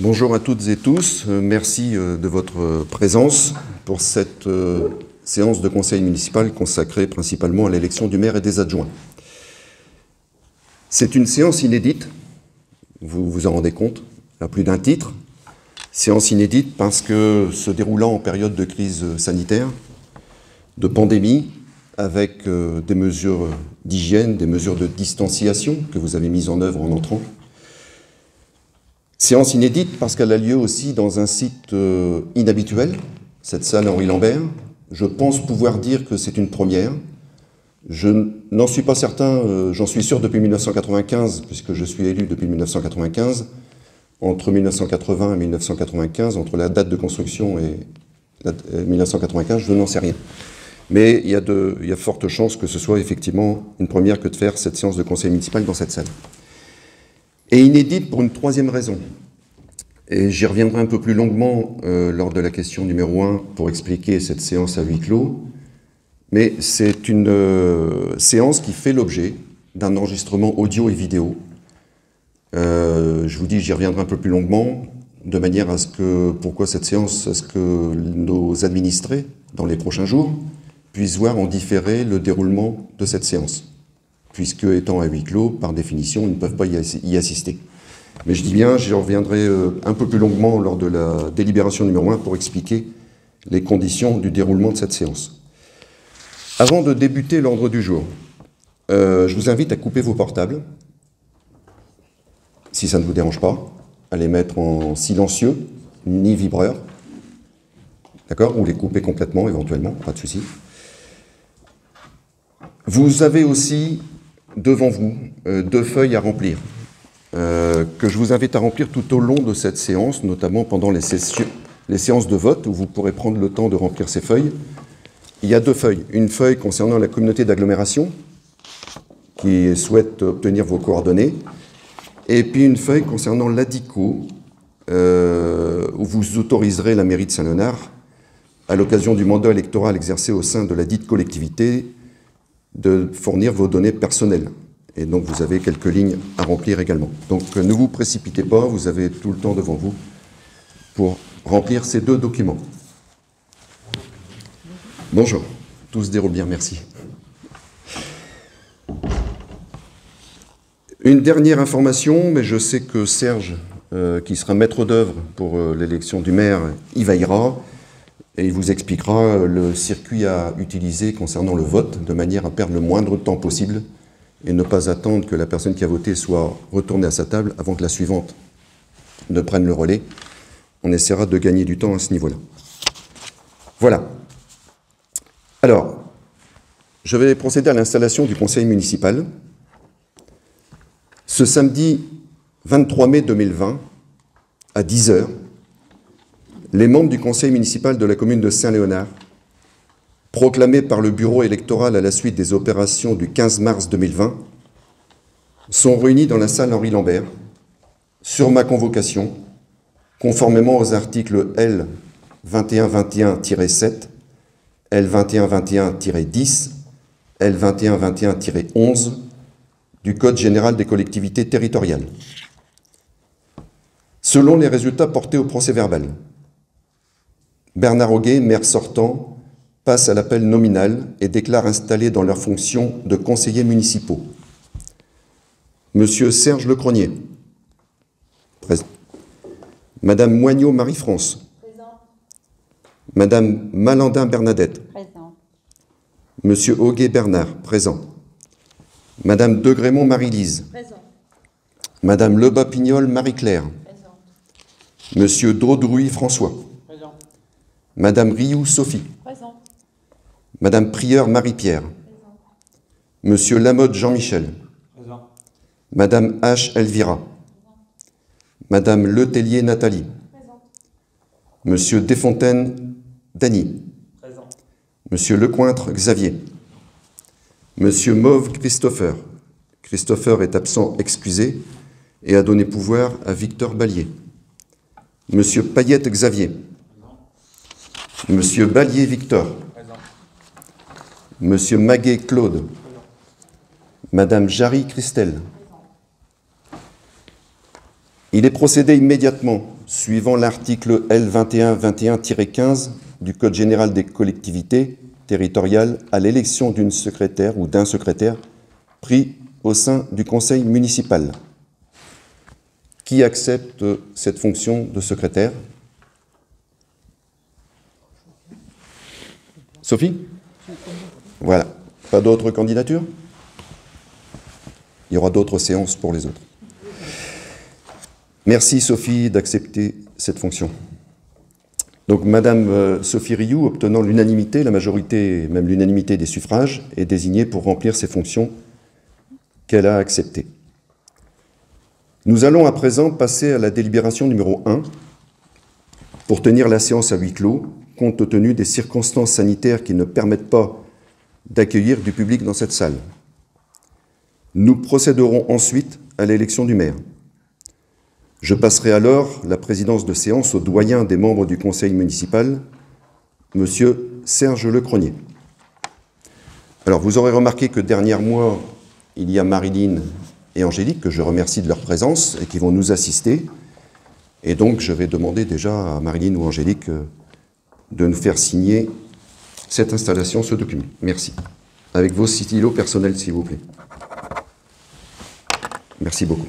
Bonjour à toutes et tous, euh, merci euh, de votre présence pour cette euh, séance de conseil municipal consacrée principalement à l'élection du maire et des adjoints. C'est une séance inédite, vous vous en rendez compte, à plus d'un titre. Séance inédite parce que se déroulant en période de crise sanitaire, de pandémie, avec des mesures d'hygiène, des mesures de distanciation que vous avez mises en œuvre en entrant, Séance inédite parce qu'elle a lieu aussi dans un site euh, inhabituel, cette salle Henri Lambert. Je pense pouvoir dire que c'est une première. Je n'en suis pas certain, euh, j'en suis sûr depuis 1995, puisque je suis élu depuis 1995. Entre 1980 et 1995, entre la date de construction et 1995, je n'en sais rien. Mais il y, a de, il y a fortes chances que ce soit effectivement une première que de faire cette séance de conseil municipal dans cette salle et inédite pour une troisième raison. Et j'y reviendrai un peu plus longuement euh, lors de la question numéro 1 pour expliquer cette séance à huis clos. Mais c'est une euh, séance qui fait l'objet d'un enregistrement audio et vidéo. Euh, je vous dis, j'y reviendrai un peu plus longuement, de manière à ce que, pourquoi cette séance, à ce que nos administrés, dans les prochains jours, puissent voir en différé le déroulement de cette séance puisque étant à huis clos, par définition, ils ne peuvent pas y assister. Mais je dis bien, j'y reviendrai euh, un peu plus longuement lors de la délibération numéro 1 pour expliquer les conditions du déroulement de cette séance. Avant de débuter l'ordre du jour, euh, je vous invite à couper vos portables, si ça ne vous dérange pas, à les mettre en silencieux, ni vibreur, d'accord Ou les couper complètement éventuellement, pas de souci. Vous avez aussi devant vous euh, deux feuilles à remplir, euh, que je vous invite à remplir tout au long de cette séance, notamment pendant les, les séances de vote, où vous pourrez prendre le temps de remplir ces feuilles. Il y a deux feuilles. Une feuille concernant la communauté d'agglomération, qui souhaite obtenir vos coordonnées, et puis une feuille concernant l'ADICO, euh, où vous autoriserez la mairie de Saint-Léonard, à l'occasion du mandat électoral exercé au sein de la dite collectivité, de fournir vos données personnelles. Et donc vous avez quelques lignes à remplir également. Donc euh, ne vous précipitez pas, vous avez tout le temps devant vous pour remplir ces deux documents. Bonjour, tout se déroule bien, merci. Une dernière information, mais je sais que Serge, euh, qui sera maître d'œuvre pour euh, l'élection du maire, y veillera et il vous expliquera le circuit à utiliser concernant le vote, de manière à perdre le moindre temps possible et ne pas attendre que la personne qui a voté soit retournée à sa table avant que la suivante ne prenne le relais. On essaiera de gagner du temps à ce niveau-là. Voilà. Alors, je vais procéder à l'installation du conseil municipal. Ce samedi 23 mai 2020, à 10 heures, les membres du conseil municipal de la commune de Saint-Léonard, proclamés par le bureau électoral à la suite des opérations du 15 mars 2020, sont réunis dans la salle Henri Lambert, sur ma convocation, conformément aux articles L 2121-7, L 2121-10, L 2121-11 du Code général des collectivités territoriales. Selon les résultats portés au procès verbal, Bernard Auguet, maire sortant, passe à l'appel nominal et déclare installé dans leur fonction de conseillers municipaux. Monsieur Serge Lecronier. Présent. Madame Moignot Marie-France. Présent. Madame Malandin Bernadette. Présent. Monsieur Auguet Bernard. Présent. Madame Degrémont Marie-Lise. Présent. Madame Lebas-Pignol Marie-Claire. Monsieur Daudrouy François. Madame Rioux Sophie. Présent. Madame Prieur Marie-Pierre. Monsieur Lamotte Jean-Michel. Madame H. Elvira. Madame Letellier Nathalie. Présent. Monsieur Desfontaines Dany. Présent. Monsieur Lecointre Xavier. Monsieur Mauve Christopher. Christopher est absent excusé et a donné pouvoir à Victor Ballier. Monsieur Payette Xavier. Monsieur Ballier Victor. Monsieur Maguet Claude. Madame Jarry Christelle. Il est procédé immédiatement, suivant l'article L2121-15 du Code général des collectivités territoriales, à l'élection d'une secrétaire ou d'un secrétaire pris au sein du conseil municipal. Qui accepte cette fonction de secrétaire? Sophie? Voilà. Pas d'autres candidatures? Il y aura d'autres séances pour les autres. Merci Sophie d'accepter cette fonction. Donc Madame euh, Sophie Rioux, obtenant l'unanimité, la majorité, même l'unanimité des suffrages, est désignée pour remplir ces fonctions qu'elle a acceptées. Nous allons à présent passer à la délibération numéro 1 pour tenir la séance à huis clos, compte tenu des circonstances sanitaires qui ne permettent pas d'accueillir du public dans cette salle. Nous procéderons ensuite à l'élection du maire. Je passerai alors la présidence de séance au doyen des membres du conseil municipal, Monsieur Serge Lecronier. Alors, vous aurez remarqué que dernièrement, il y a Marilyn et Angélique, que je remercie de leur présence et qui vont nous assister. Et donc, je vais demander déjà à Marilyn ou Angélique euh, de nous faire signer cette installation, ce document. Merci. Avec vos stylos personnels, s'il vous plaît. Merci beaucoup.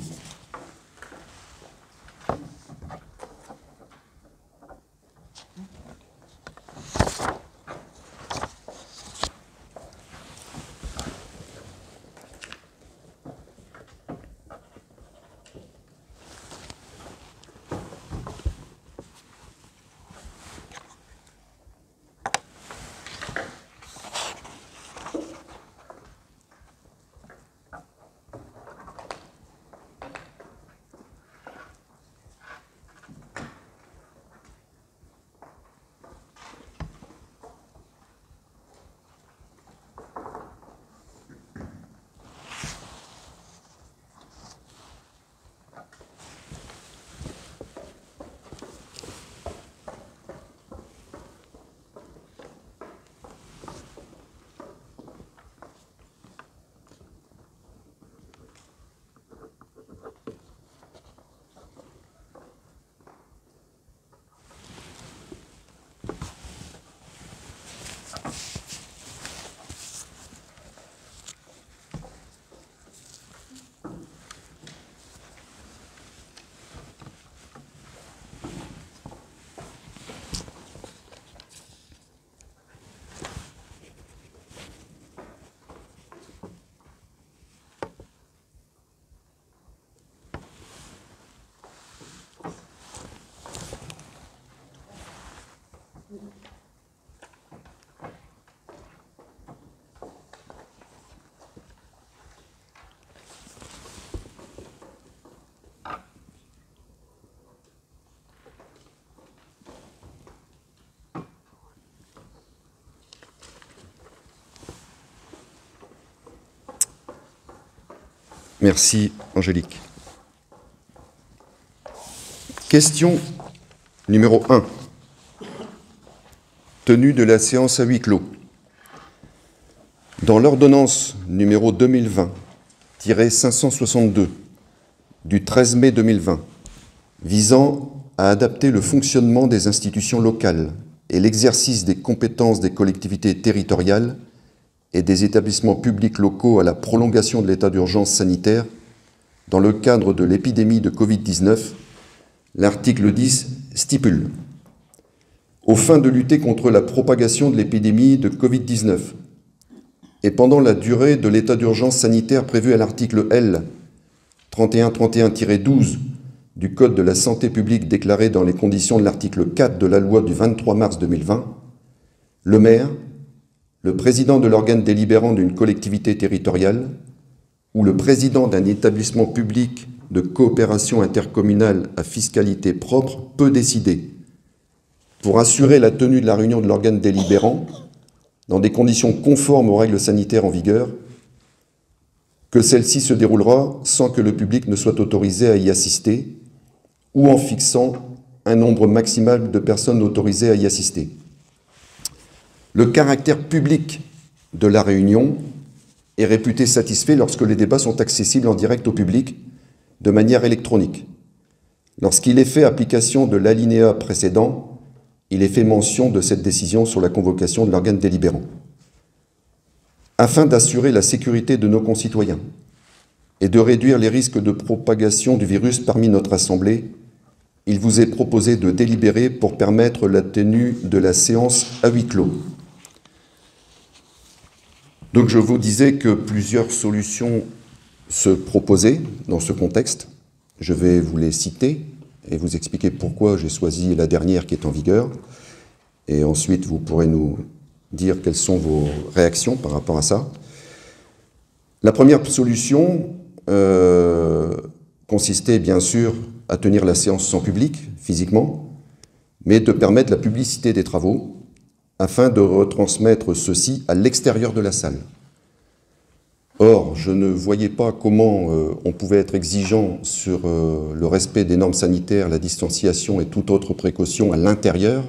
Merci, Angélique. Question numéro 1. Tenue de la séance à huis clos. Dans l'ordonnance numéro 2020-562 du 13 mai 2020 visant à adapter le fonctionnement des institutions locales et l'exercice des compétences des collectivités territoriales et des établissements publics locaux à la prolongation de l'état d'urgence sanitaire dans le cadre de l'épidémie de Covid-19, l'article 10 stipule Aux fins de lutter contre la propagation de l'épidémie de Covid-19 et pendant la durée de l'état d'urgence sanitaire prévu à l'article L. 3131-12 du Code de la santé publique déclaré dans les conditions de l'article 4 de la loi du 23 mars 2020, le maire, le président de l'organe délibérant d'une collectivité territoriale ou le président d'un établissement public de coopération intercommunale à fiscalité propre peut décider, pour assurer la tenue de la réunion de l'organe délibérant, dans des conditions conformes aux règles sanitaires en vigueur, que celle-ci se déroulera sans que le public ne soit autorisé à y assister, ou en fixant un nombre maximal de personnes autorisées à y assister. Le caractère public de la réunion est réputé satisfait lorsque les débats sont accessibles en direct au public de manière électronique. Lorsqu'il est fait application de l'alinéa précédent, il est fait mention de cette décision sur la convocation de l'organe délibérant. Afin d'assurer la sécurité de nos concitoyens et de réduire les risques de propagation du virus parmi notre Assemblée, il vous est proposé de délibérer pour permettre la tenue de la séance à huis clos. Donc je vous disais que plusieurs solutions se proposaient dans ce contexte. Je vais vous les citer et vous expliquer pourquoi j'ai choisi la dernière qui est en vigueur. Et ensuite, vous pourrez nous dire quelles sont vos réactions par rapport à ça. La première solution euh, consistait bien sûr à tenir la séance sans public, physiquement, mais de permettre la publicité des travaux afin de retransmettre ceci à l'extérieur de la salle. Or, je ne voyais pas comment euh, on pouvait être exigeant sur euh, le respect des normes sanitaires, la distanciation et toute autre précaution à l'intérieur,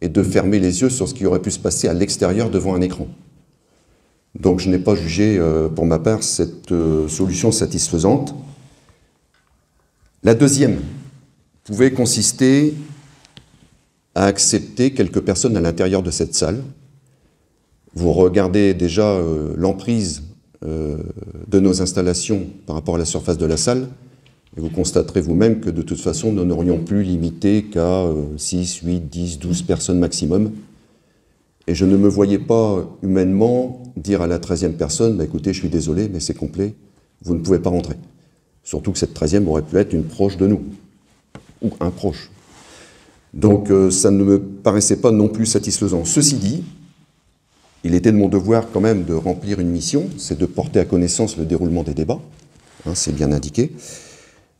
et de fermer les yeux sur ce qui aurait pu se passer à l'extérieur devant un écran. Donc je n'ai pas jugé, euh, pour ma part, cette solution satisfaisante. La deuxième pouvait consister à accepter quelques personnes à l'intérieur de cette salle. Vous regardez déjà euh, l'emprise euh, de nos installations par rapport à la surface de la salle, et vous constaterez vous-même que de toute façon, nous n'aurions plus limité qu'à 6, 8, 10, 12 personnes maximum. Et je ne me voyais pas humainement dire à la 13e personne, bah, écoutez, je suis désolé, mais c'est complet, vous ne pouvez pas rentrer. Surtout que cette treizième aurait pu être une proche de nous, ou un proche. Donc euh, ça ne me paraissait pas non plus satisfaisant. Ceci dit, il était de mon devoir quand même de remplir une mission, c'est de porter à connaissance le déroulement des débats, hein, c'est bien indiqué.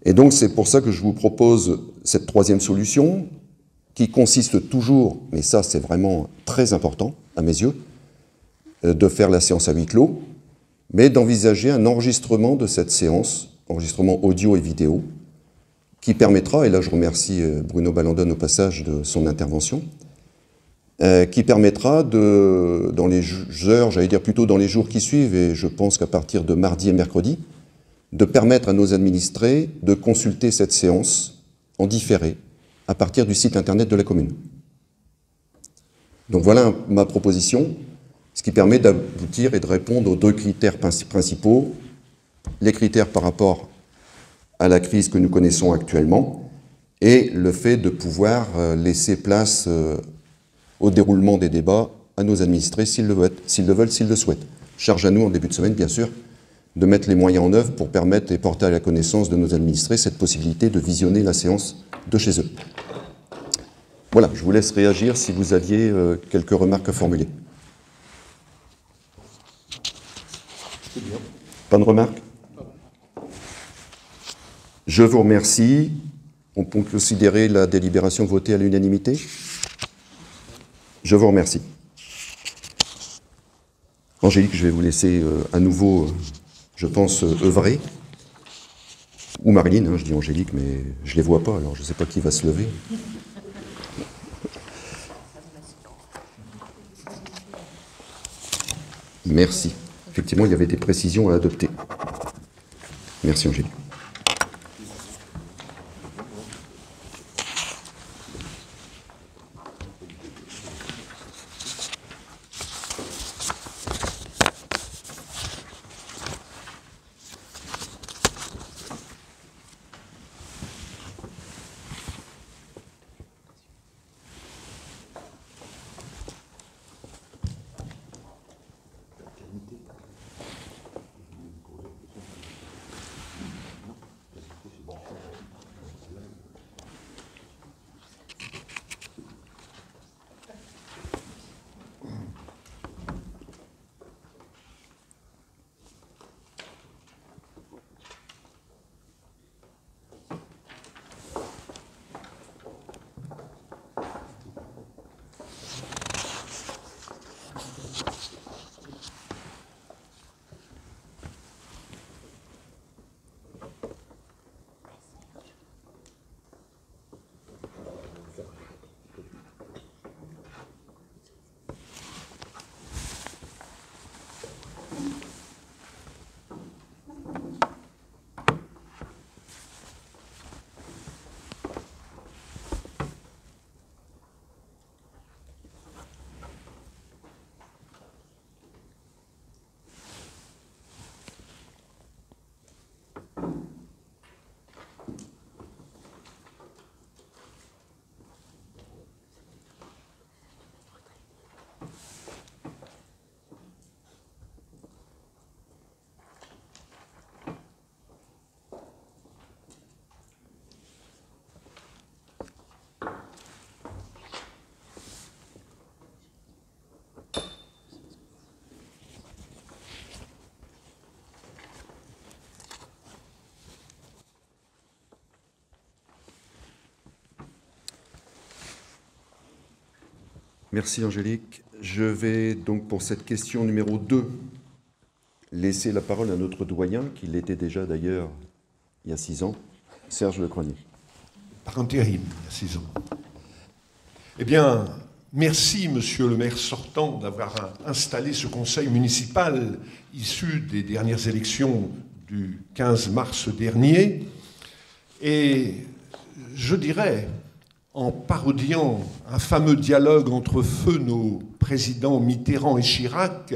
Et donc c'est pour ça que je vous propose cette troisième solution, qui consiste toujours, mais ça c'est vraiment très important à mes yeux, euh, de faire la séance à huis clos, mais d'envisager un enregistrement de cette séance enregistrement audio et vidéo, qui permettra, et là je remercie euh, Bruno Ballandon au passage de son intervention, euh, qui permettra de, dans les heures, j'allais dire plutôt dans les jours qui suivent, et je pense qu'à partir de mardi et mercredi, de permettre à nos administrés de consulter cette séance en différé à partir du site internet de la commune. Donc voilà ma proposition, ce qui permet d'aboutir et de répondre aux deux critères principaux les critères par rapport à la crise que nous connaissons actuellement et le fait de pouvoir euh, laisser place euh, au déroulement des débats à nos administrés s'ils le veulent, s'ils le, veulent, s'ils le souhaitent. Charge à nous, en début de semaine, bien sûr, de mettre les moyens en œuvre pour permettre et porter à la connaissance de nos administrés cette possibilité de visionner la séance de chez eux. Voilà, je vous laisse réagir si vous aviez euh, quelques remarques à formuler. Pas de remarques? Je vous remercie. On peut considérer la délibération votée à l'unanimité? Je vous remercie. Angélique, je vais vous laisser euh, à nouveau, euh, je pense, euh, œuvrer. Ou Marine, hein, je dis Angélique, mais je ne les vois pas, alors je ne sais pas qui va se lever. Merci. Effectivement, il y avait des précisions à adopter. Merci Angélique. Merci Angélique. Je vais donc pour cette question numéro 2 laisser la parole à notre doyen, qui l'était déjà d'ailleurs il y a six ans, Serge Lecronier. Par intérim, il y a six ans. Eh bien, merci, monsieur le maire sortant, d'avoir installé ce conseil municipal issu des dernières élections du 15 mars dernier. Et je dirais, en parodiant un fameux dialogue entre feu nos présidents Mitterrand et Chirac,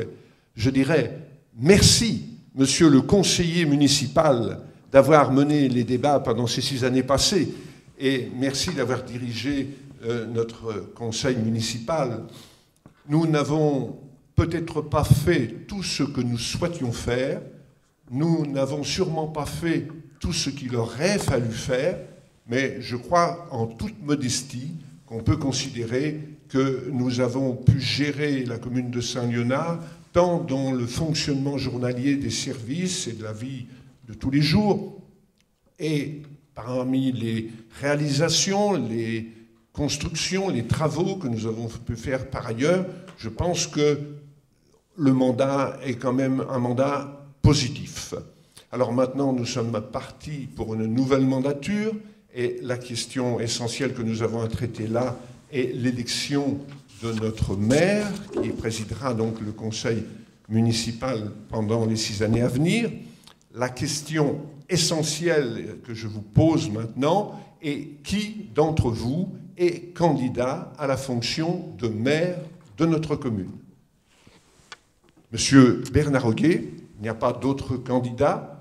je dirais merci, monsieur le conseiller municipal, d'avoir mené les débats pendant ces six années passées, et merci d'avoir dirigé euh, notre conseil municipal. Nous n'avons peut-être pas fait tout ce que nous souhaitions faire, nous n'avons sûrement pas fait tout ce qu'il aurait fallu faire, mais je crois en toute modestie qu'on peut considérer que nous avons pu gérer la commune de Saint-Léonard tant dans le fonctionnement journalier des services et de la vie de tous les jours, et parmi les réalisations, les constructions, les travaux que nous avons pu faire par ailleurs, je pense que le mandat est quand même un mandat positif. Alors maintenant, nous sommes partis pour une nouvelle mandature et la question essentielle que nous avons à traiter là est l'élection de notre maire, qui présidera donc le conseil municipal pendant les six années à venir. La question essentielle que je vous pose maintenant est qui d'entre vous est candidat à la fonction de maire de notre commune? Monsieur Bernard Hoguet, il n'y a pas d'autres candidats?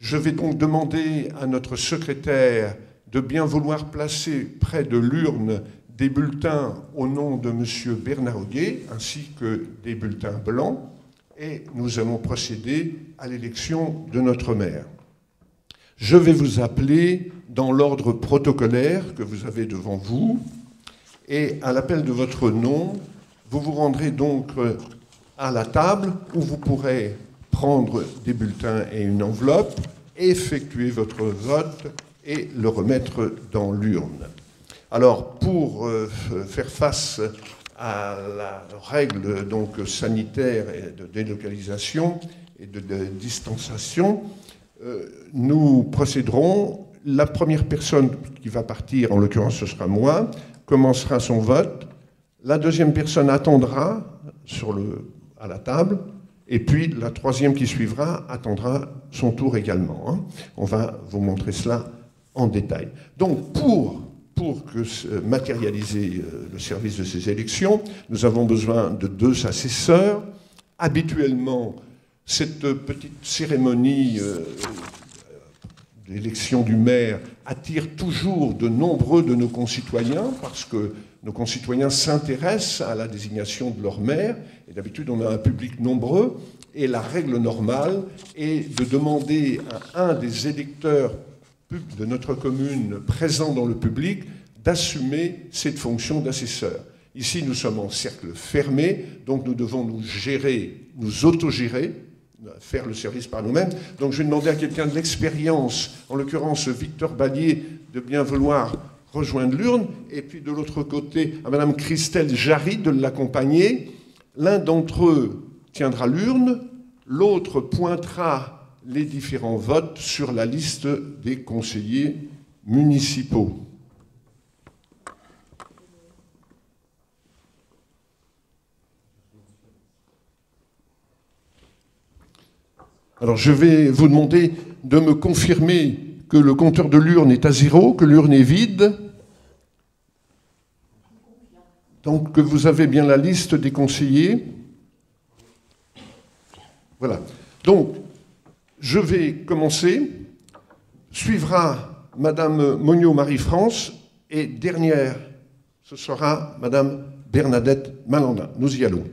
Je vais donc demander à notre secrétaire de bien vouloir placer près de l'urne des bulletins au nom de M. Bernard Auguet, ainsi que des bulletins blancs, et nous allons procéder à l'élection de notre maire. Je vais vous appeler dans l'ordre protocolaire que vous avez devant vous, et à l'appel de votre nom, vous vous rendrez donc à la table où vous pourrez prendre des bulletins et une enveloppe, effectuer votre vote et le remettre dans l'urne. Alors, pour euh, faire face à la règle donc, sanitaire de délocalisation et de, distanciation, euh, nous procéderons. La première personne qui va partir, en l'occurrence ce sera moi, commencera son vote. La deuxième personne attendra sur le, à la table. Et puis la troisième qui suivra attendra son tour également. Hein. On va vous montrer cela en détail. Donc pour, pour que, matérialiser euh, le service de ces élections, nous avons besoin de deux assesseurs. Habituellement, cette petite cérémonie euh, d'élection du maire attire toujours de nombreux de nos concitoyens parce que nos concitoyens s'intéressent à la désignation de leur maire, et d'habitude on a un public nombreux, et la règle normale est de demander à un des électeurs de notre commune présent dans le public d'assumer cette fonction d'assesseur. Ici, nous sommes en cercle fermé, donc nous devons nous gérer, nous autogérer, faire le service par nous-mêmes. Donc je vais demander à quelqu'un de l'expérience, en l'occurrence Victor Ballier, de bien vouloir rejoindre l'urne, et puis de l'autre côté, à Madame Christelle Jarry de l'accompagner. L'un d'entre eux tiendra l'urne, l'autre pointera les différents votes sur la liste des conseillers municipaux. Alors je vais vous demander de me confirmer que le compteur de l'urne est à zéro, que l'urne est vide. Donc que vous avez bien la liste des conseillers. Voilà. Donc, je vais commencer. Suivra Madame Monio Marie-France et dernière, ce sera Madame Bernadette Malandin. Nous y allons.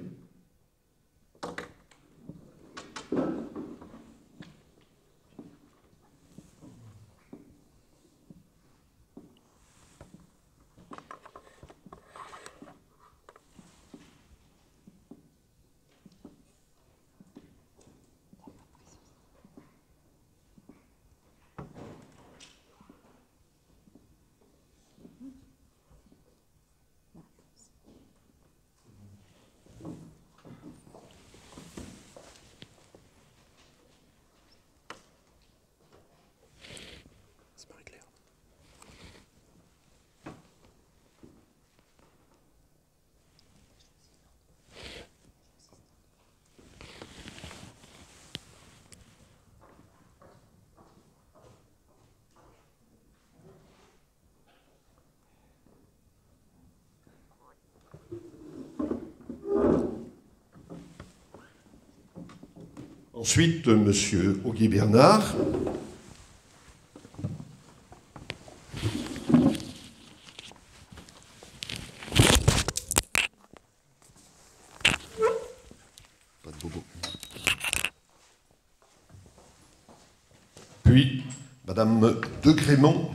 Ensuite, Monsieur Auguy Bernard. Puis, Madame de Grémont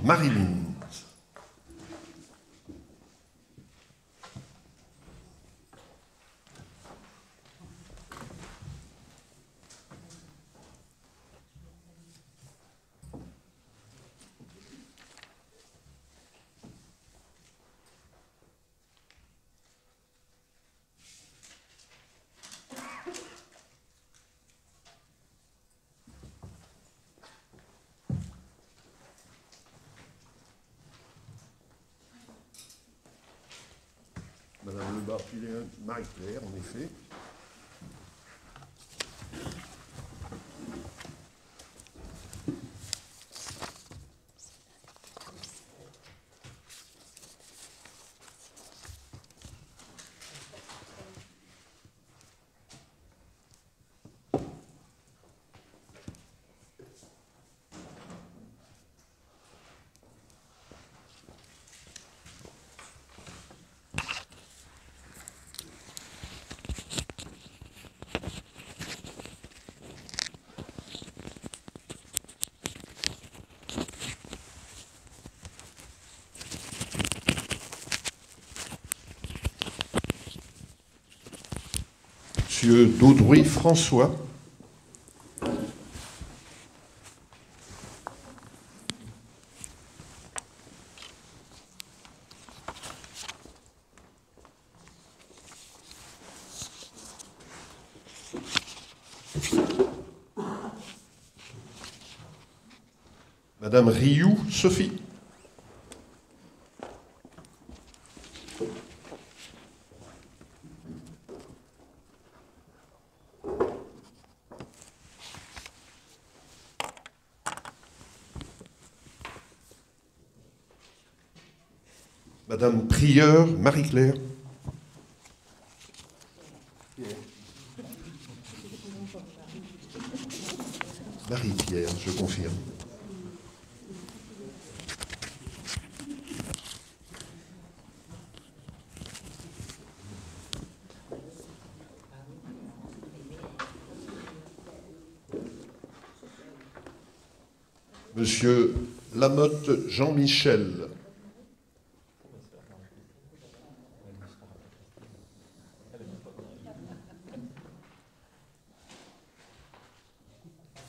Monsieur Daudruy François. Madame Rioux Sophie. Madame Prieur Marie-Claire. Marie-Pierre, je confirme. Monsieur Lamotte Jean-Michel.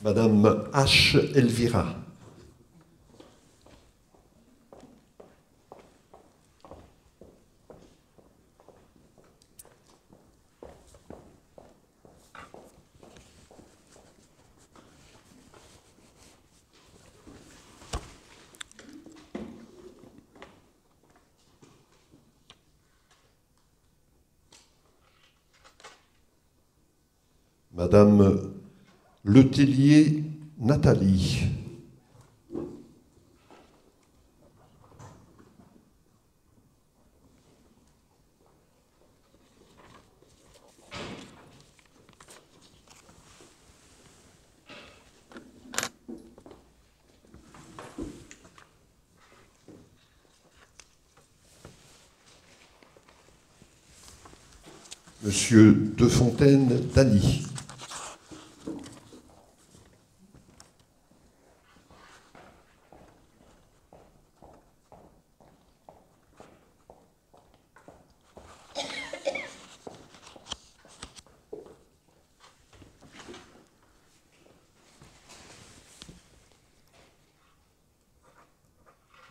Madame H. Elvira. Madame Nathalie. Monsieur Defontaine Dany.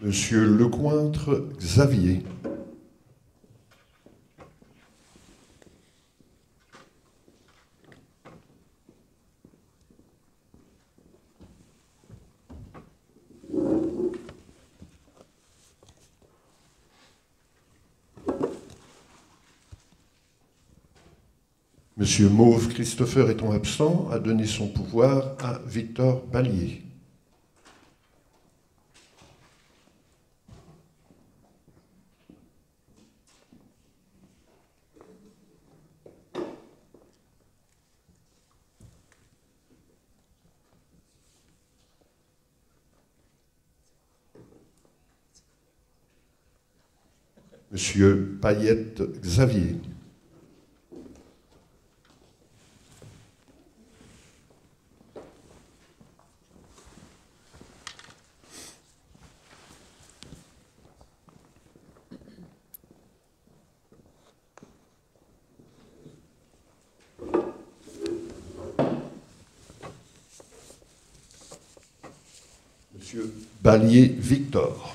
Monsieur Xavier. Monsieur Mauve Christopher étant absent, a donné son pouvoir à Victor Ballier. Xavier. Ballier Victor.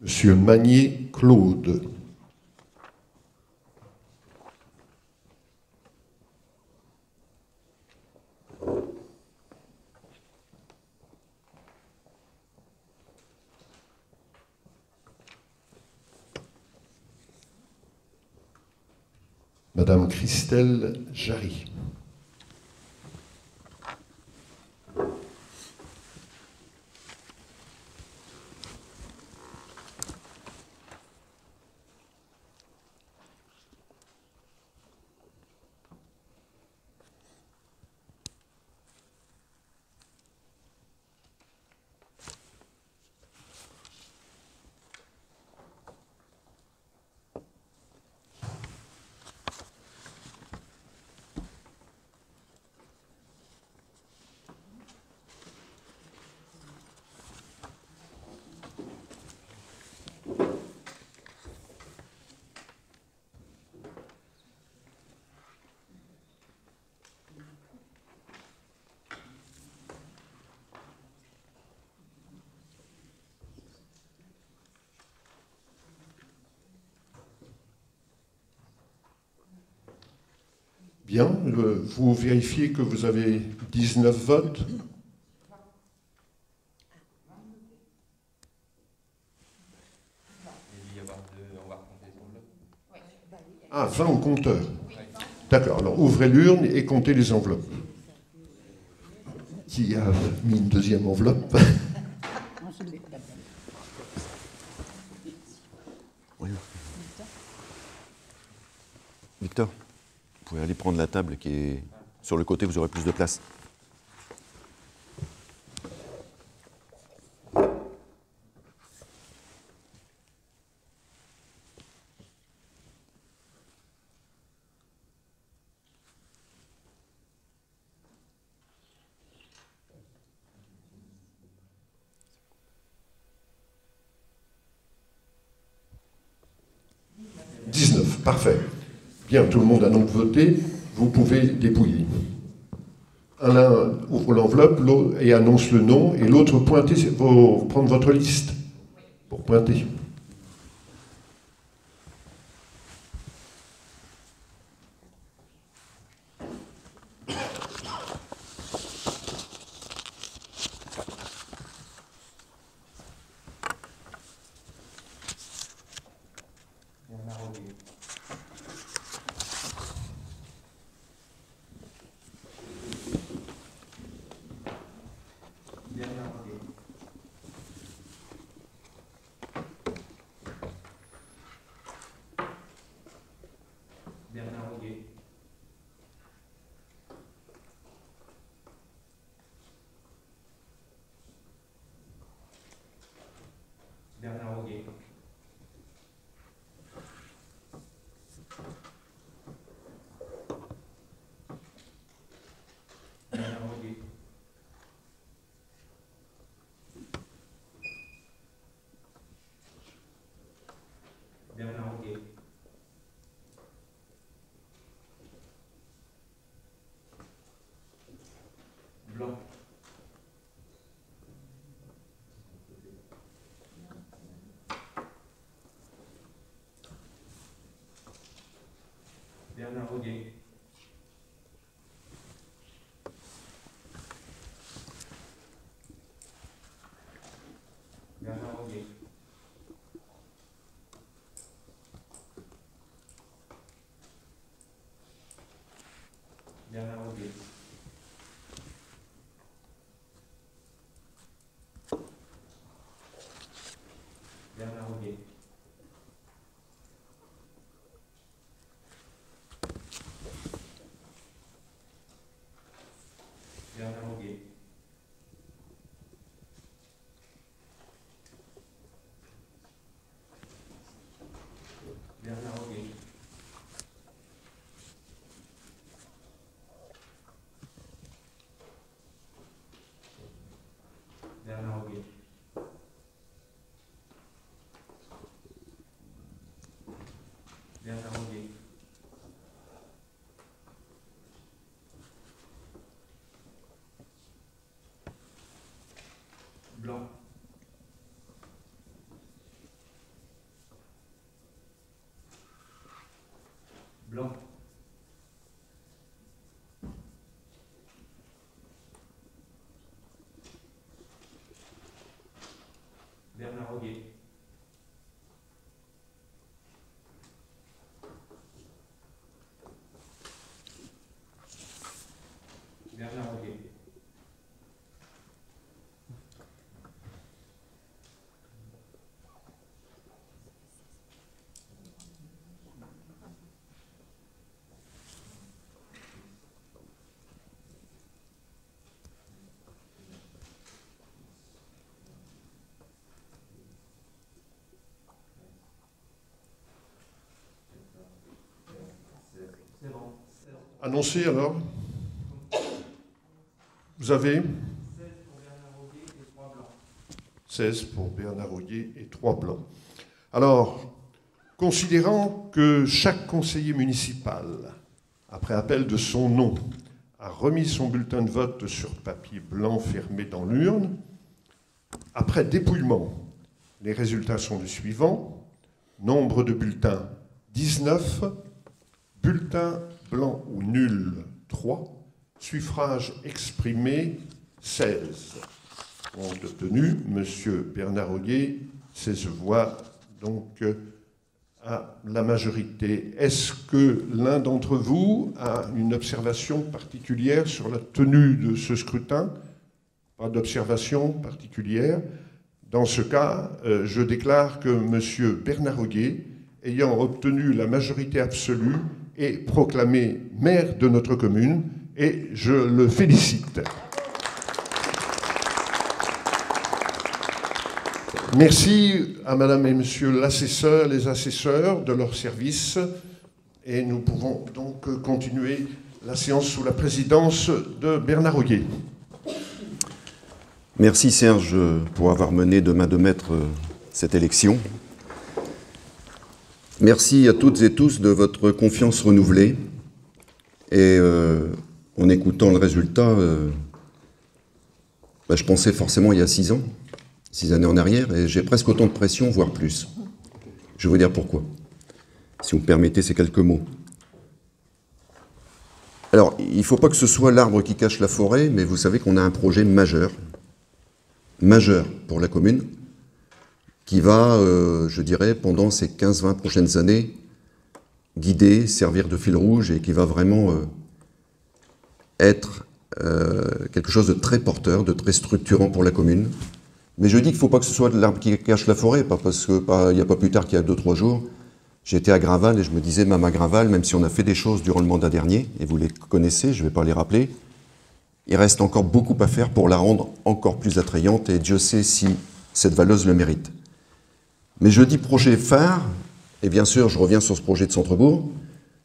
Monsieur Magnier Claude. Madame Christelle Jarry. Bien, euh, vous vérifiez que vous avez 19 votes. Ah, 20 au compteur. D'accord, alors ouvrez l'urne et comptez les enveloppes. Qui a mis une deuxième enveloppe Victor, vous pouvez aller la table qui est sur le côté, vous aurez plus de place. « 19, parfait. Bien, tout le monde a donc voté, vous pouvez dépouiller. L'un ouvre l'enveloppe et annonce le nom, et l'autre pointez, faut prendre votre liste pour pointer. 관계. 대한 관계. Blanc. Blanc. Bernard Roguet. Bernard Roguet. C'est bon. Annoncé alors Vous avez 16 pour Bernard Roguet 16 pour Bernard Royer et 3 blancs. et 3 blancs. Alors, considérant que chaque conseiller municipal, après appel de son nom, a remis son bulletin de vote sur papier blanc fermé dans l'urne, après dépouillement, les résultats sont les suivants. Nombre de bulletins 19, bulletin blanc ou nul 3, suffrage exprimé 16. Ont obtenu M. Bernard Ollier 16 voix, donc à la majorité. Est-ce que l'un d'entre vous a une observation particulière sur la tenue de ce scrutin? Pas d'observation particulière. Dans ce cas, euh, je déclare que M. Bernard Auguet, ayant obtenu la majorité absolue, est proclamé maire de notre commune et je le félicite. Merci à Madame et Monsieur l'assesseur, les assesseurs de leur service et nous pouvons donc continuer la séance sous la présidence de Bernard Auguet. Merci Serge pour avoir mené de main de maître euh, cette élection. Merci à toutes et tous de votre confiance renouvelée. Et euh, en écoutant le résultat, euh, bah, je pensais forcément il y a six ans, six années en arrière, et j'ai presque autant de pression, voire plus. Je vais vous dire pourquoi, si vous me permettez ces quelques mots. Alors, il ne faut pas que ce soit l'arbre qui cache la forêt, mais vous savez qu'on a un projet majeur, majeur pour la commune, qui va, euh, je dirais, pendant ces 15-20 prochaines années, guider, servir de fil rouge et qui va vraiment euh, être euh, quelque chose de très porteur, de très structurant pour la commune. Mais je dis qu'il ne faut pas que ce soit l'arbre qui cache la forêt, pas parce que pas- il n'y a pas plus tard qu'il y a 2-3 jours, j'étais à Graval et je me disais, même à Graval, même si on a fait des choses durant le mandat dernier, et vous les connaissez, je ne vais pas les rappeler, il reste encore beaucoup à faire pour la rendre encore plus attrayante, et Dieu sait si cette valleuse le mérite. Mais je dis projet phare, et bien sûr, je reviens sur ce projet de Centrebourg,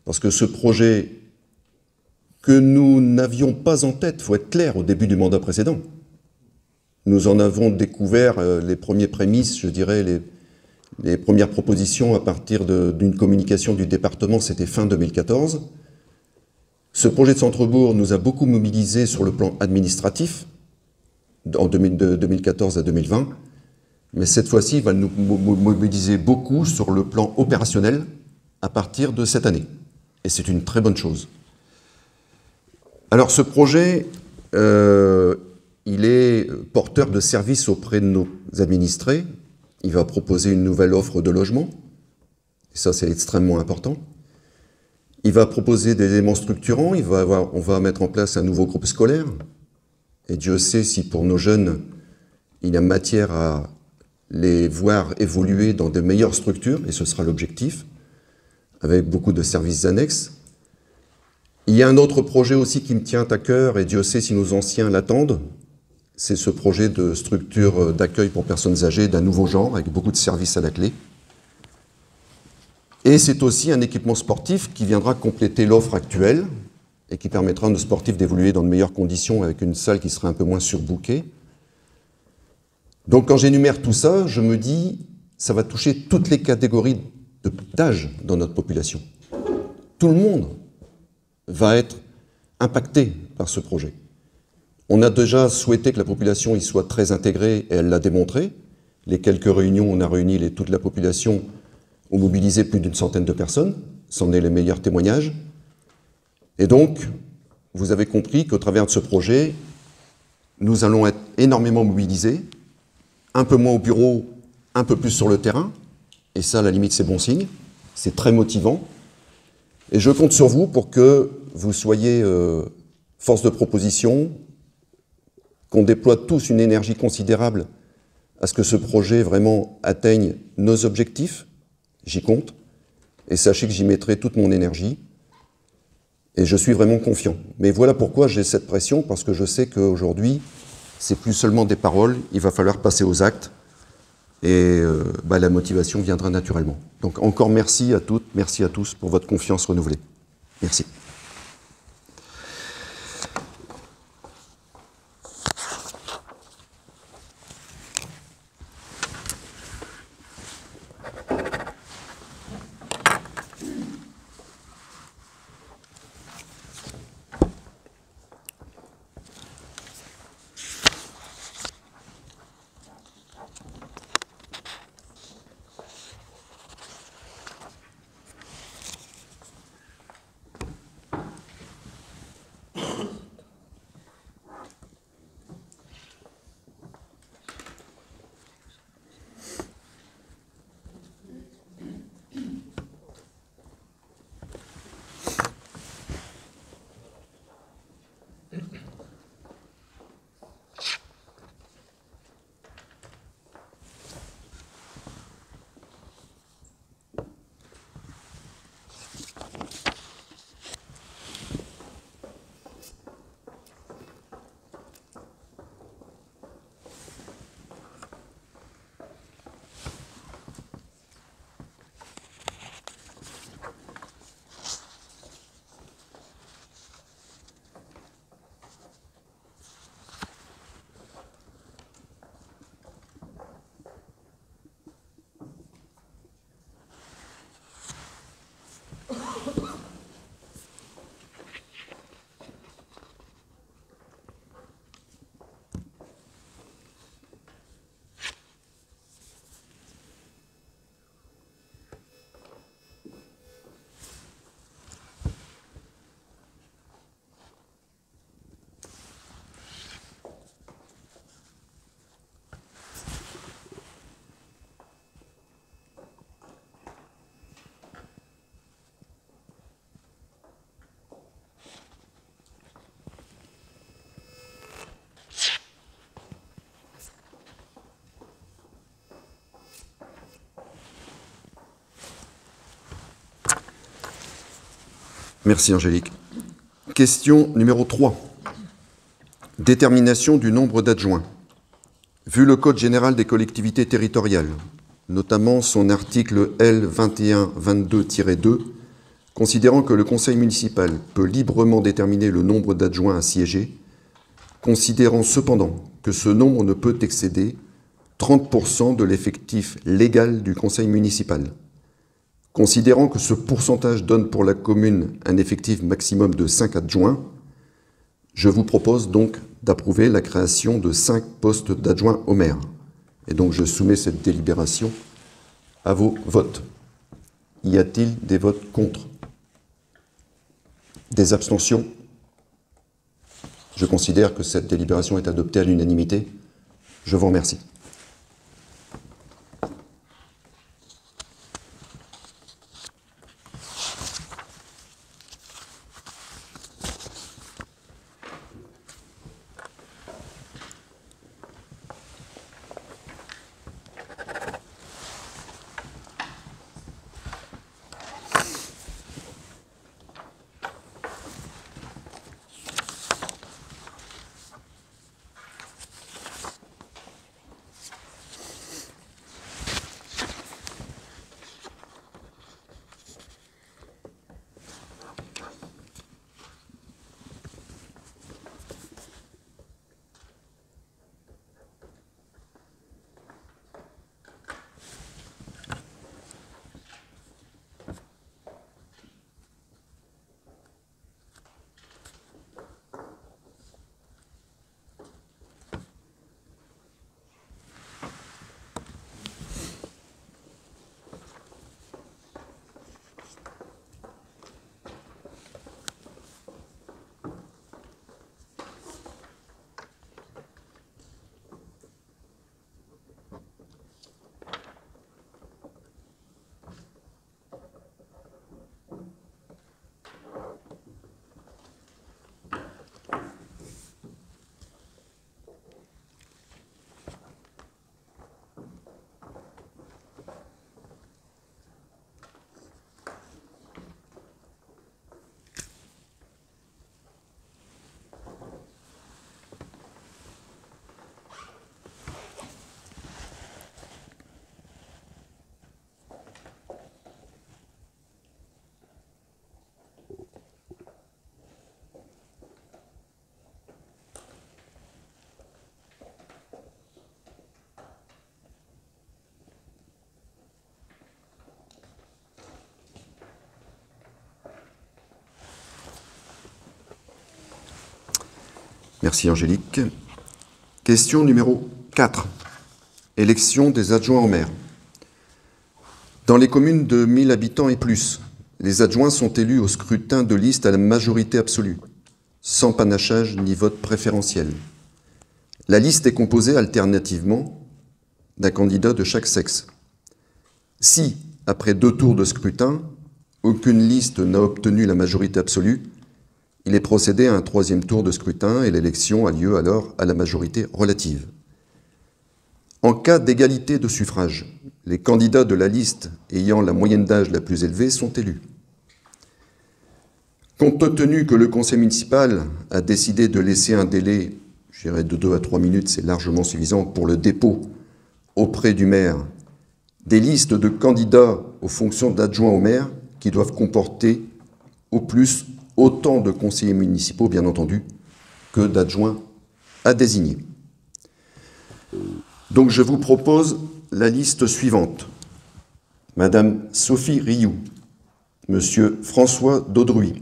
parce que ce projet que nous n'avions pas en tête, faut être clair, au début du mandat précédent. Nous en avons découvert euh, les premiers prémices, je dirais, les, premières propositions à partir d'une communication du département, c'était fin 2014. Ce projet de Centrebourg nous a beaucoup mobilisés sur le plan administratif, en 2000 de 2014 à 2020, mais cette fois-ci, il va nous mo- mo- mobiliser beaucoup sur le plan opérationnel à partir de cette année. Et c'est une très bonne chose. Alors ce projet, euh, il est porteur de services auprès de nos administrés. Il va proposer une nouvelle offre de logement. Et ça, c'est extrêmement important. Il va proposer des éléments structurants. Il va avoir, on va mettre en place un nouveau groupe scolaire. Et Dieu sait si pour nos jeunes, il y a matière à les voir évoluer dans de meilleures structures, et ce sera l'objectif, avec beaucoup de services annexes. Il y a un autre projet aussi qui me tient à cœur, et Dieu sait si nos anciens l'attendent, c'est ce projet de structure d'accueil pour personnes âgées d'un nouveau genre, avec beaucoup de services à la clé. Et c'est aussi un équipement sportif qui viendra compléter l'offre actuelle et qui permettra à nos sportifs d'évoluer dans de meilleures conditions avec une salle qui sera un peu moins surbookée. Donc quand j'énumère tout ça, je me dis, ça va toucher toutes les catégories d'âge dans notre population. Tout le monde va être impacté par ce projet. On a déjà souhaité que la population y soit très intégrée et elle l'a démontré. Les quelques réunions, on a réuni toute la population, ont mobilisé plus d'une centaine de personnes. C'en est les meilleurs témoignages. Et donc, vous avez compris qu'au travers de ce projet, nous allons être énormément mobilisés, un peu moins au bureau, un peu plus sur le terrain. Et ça, à la limite, c'est bon signe. C'est très motivant. Et je compte sur vous pour que vous soyez euh, force de proposition, qu'on déploie tous une énergie considérable à ce que ce projet vraiment atteigne nos objectifs. J'y compte. Et sachez que j'y mettrai toute mon énergie. Et je suis vraiment confiant. Mais voilà pourquoi j'ai cette pression, parce que je sais qu'aujourd'hui, c'est plus seulement des paroles, il va falloir passer aux actes. Et euh, bah, la motivation viendra naturellement. Donc encore merci à toutes, merci à tous pour votre confiance renouvelée. Merci. Merci Angélique. Question numéro 3. Détermination du nombre d'adjoints. Vu le Code général des collectivités territoriales, notamment son article L2122-2, considérant que le Conseil municipal peut librement déterminer le nombre d'adjoints à siéger, considérant cependant que ce nombre ne peut excéder 30% de l'effectif légal du Conseil municipal Considérant que ce pourcentage donne pour la commune un effectif maximum de 5 adjoints, je vous propose donc d'approuver la création de 5 postes d'adjoints au maire. Et donc je soumets cette délibération à vos votes. Y a-t-il des votes contre? Des abstentions? Je considère que cette délibération est adoptée à l'unanimité. Je vous remercie. Merci Angélique. Question numéro 4. Élection des adjoints au maire. Dans les communes de 1000 habitants et plus, les adjoints sont élus au scrutin de liste à la majorité absolue, sans panachage ni vote préférentiel. La liste est composée alternativement d'un candidat de chaque sexe. Si, après deux tours de scrutin, aucune liste n'a obtenu la majorité absolue, il est procédé à un troisième tour de scrutin et l'élection a lieu alors à la majorité relative. En cas d'égalité de suffrage, les candidats de la liste ayant la moyenne d'âge la plus élevée sont élus. Compte tenu que le conseil municipal a décidé de laisser un délai, je dirais de 2 à 3 minutes, c'est largement suffisant pour le dépôt auprès du maire des listes de candidats aux fonctions d'adjoint au maire qui doivent comporter au plus autant de conseillers municipaux, bien entendu, que d'adjoints à désigner. Donc je vous propose la liste suivante. Madame Sophie Rioux, Monsieur François Daudruy,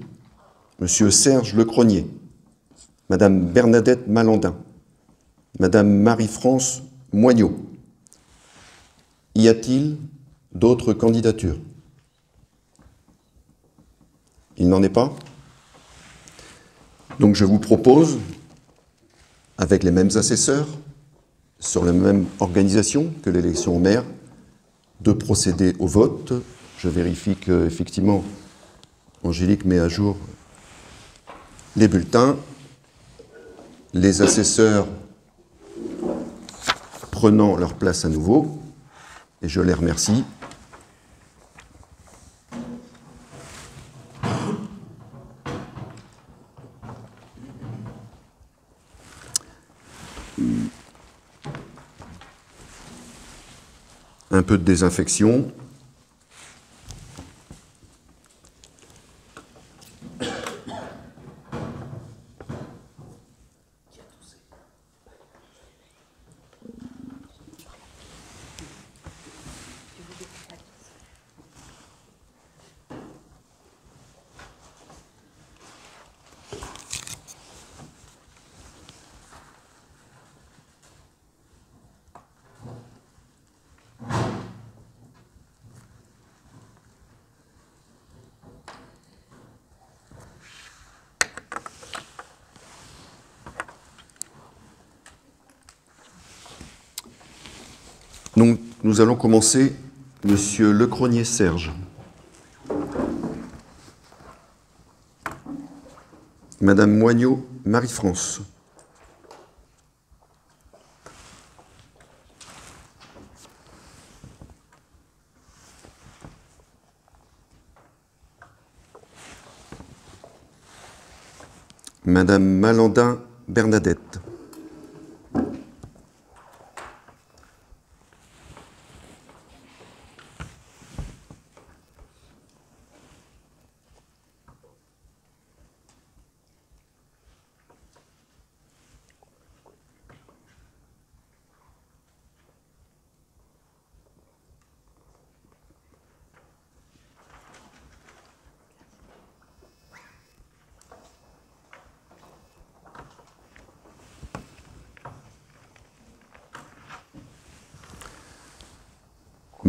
Monsieur Serge Lecronier, Madame Bernadette Malandin, Madame Marie-France Moignot. Y a-t-il d'autres candidatures? Il n'en est pas? Donc je vous propose, avec les mêmes assesseurs, sur la même organisation que l'élection au maire, de procéder au vote. Je vérifie que, effectivement, Angélique met à jour les bulletins. Les assesseurs prenant leur place à nouveau, et je les remercie. Un peu de désinfection. Donc, nous allons commencer, Monsieur Lecronier Serge. Madame Moignot Marie-France. Madame Malandin Bernadette.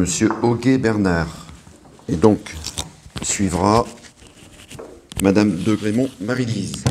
Monsieur Auguet Bernard. Et donc, suivra Madame de Grémont Marie-Lise.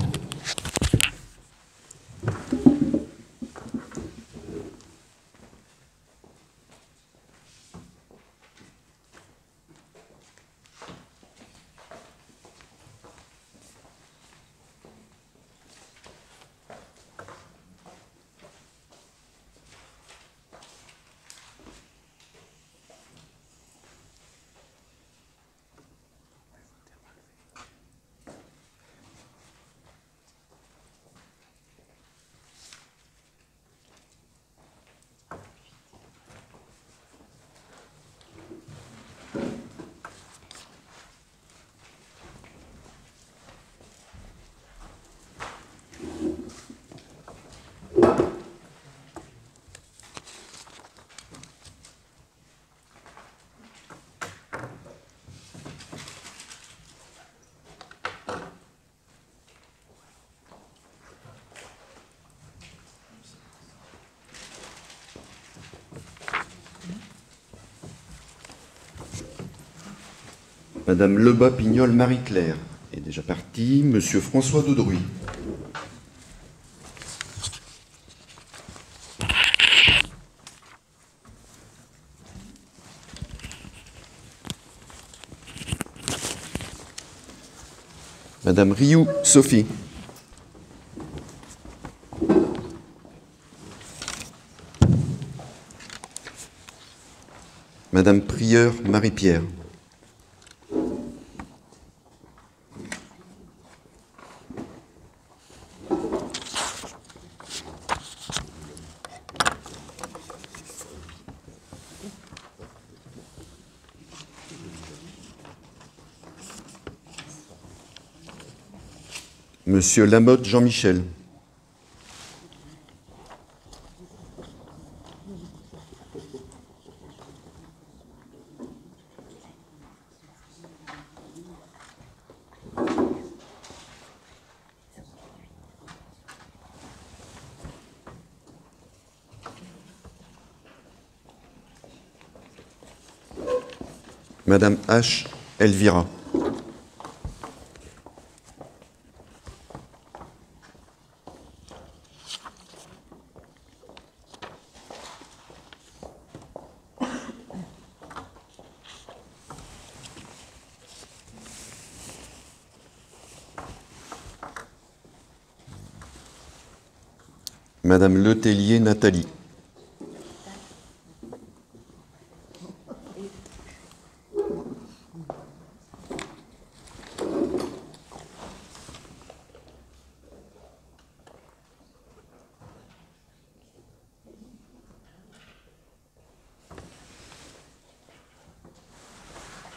Madame Lebas Pignol Marie-Claire est déjà partie. Monsieur François Dodruy. Madame Rioux Sophie. Madame Prieur Marie-Pierre. Monsieur Lamotte Jean-Michel. Madame H. Elvira. Madame Letellier Nathalie.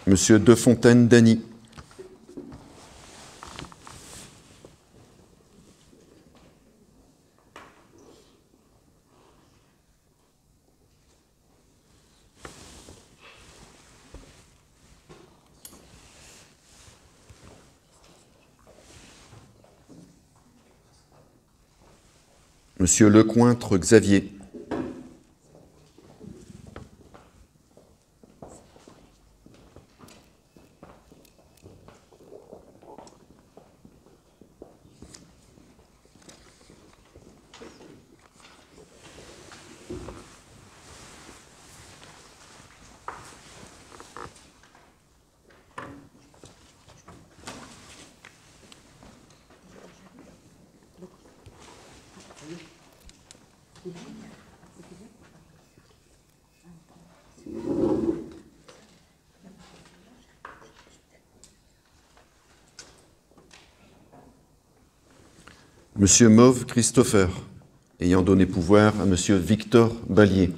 Monsieur Defontaine Dany. Monsieur Lecointre Xavier. Monsieur Mauve Christopher, ayant donné pouvoir à Monsieur Victor Ballier.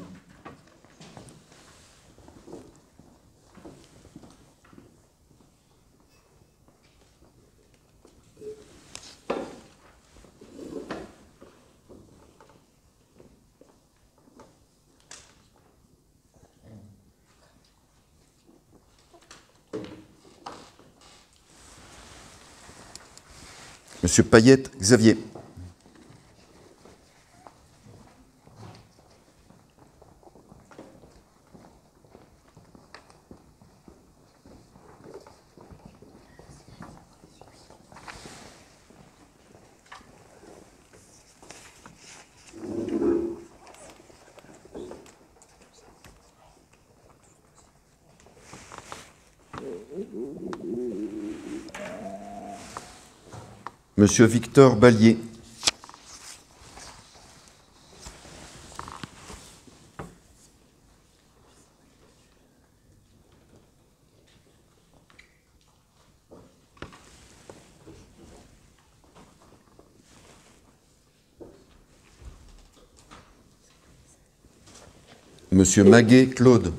Monsieur Payette Xavier. Monsieur Victor Ballier. Monsieur Maguet Claude.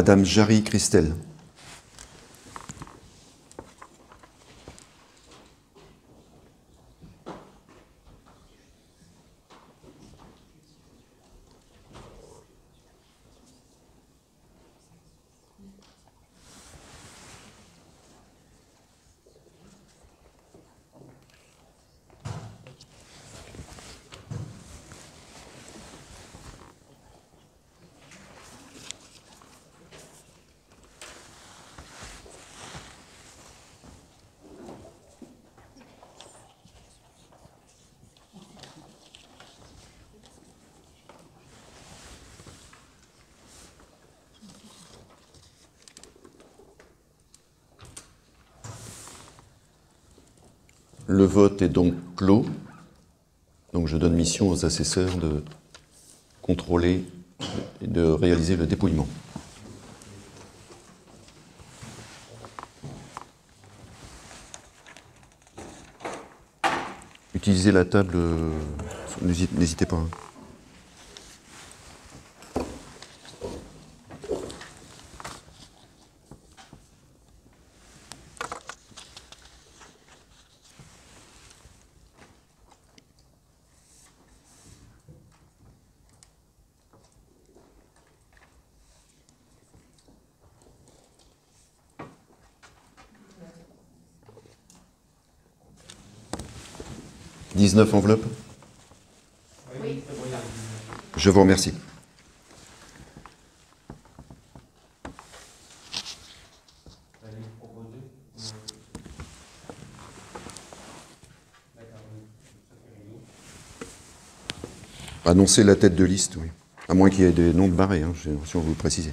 Madame Jarry Christelle. Le vote est donc clos. Donc je donne mission aux assesseurs de contrôler et de réaliser le dépouillement. Utilisez la table, euh, n'hésitez n'hésitez pas. 19 enveloppes Oui. Je vous remercie. Annoncer la tête de liste, oui. À moins qu'il y ait des noms de barrés, hein, si on vous le préciser.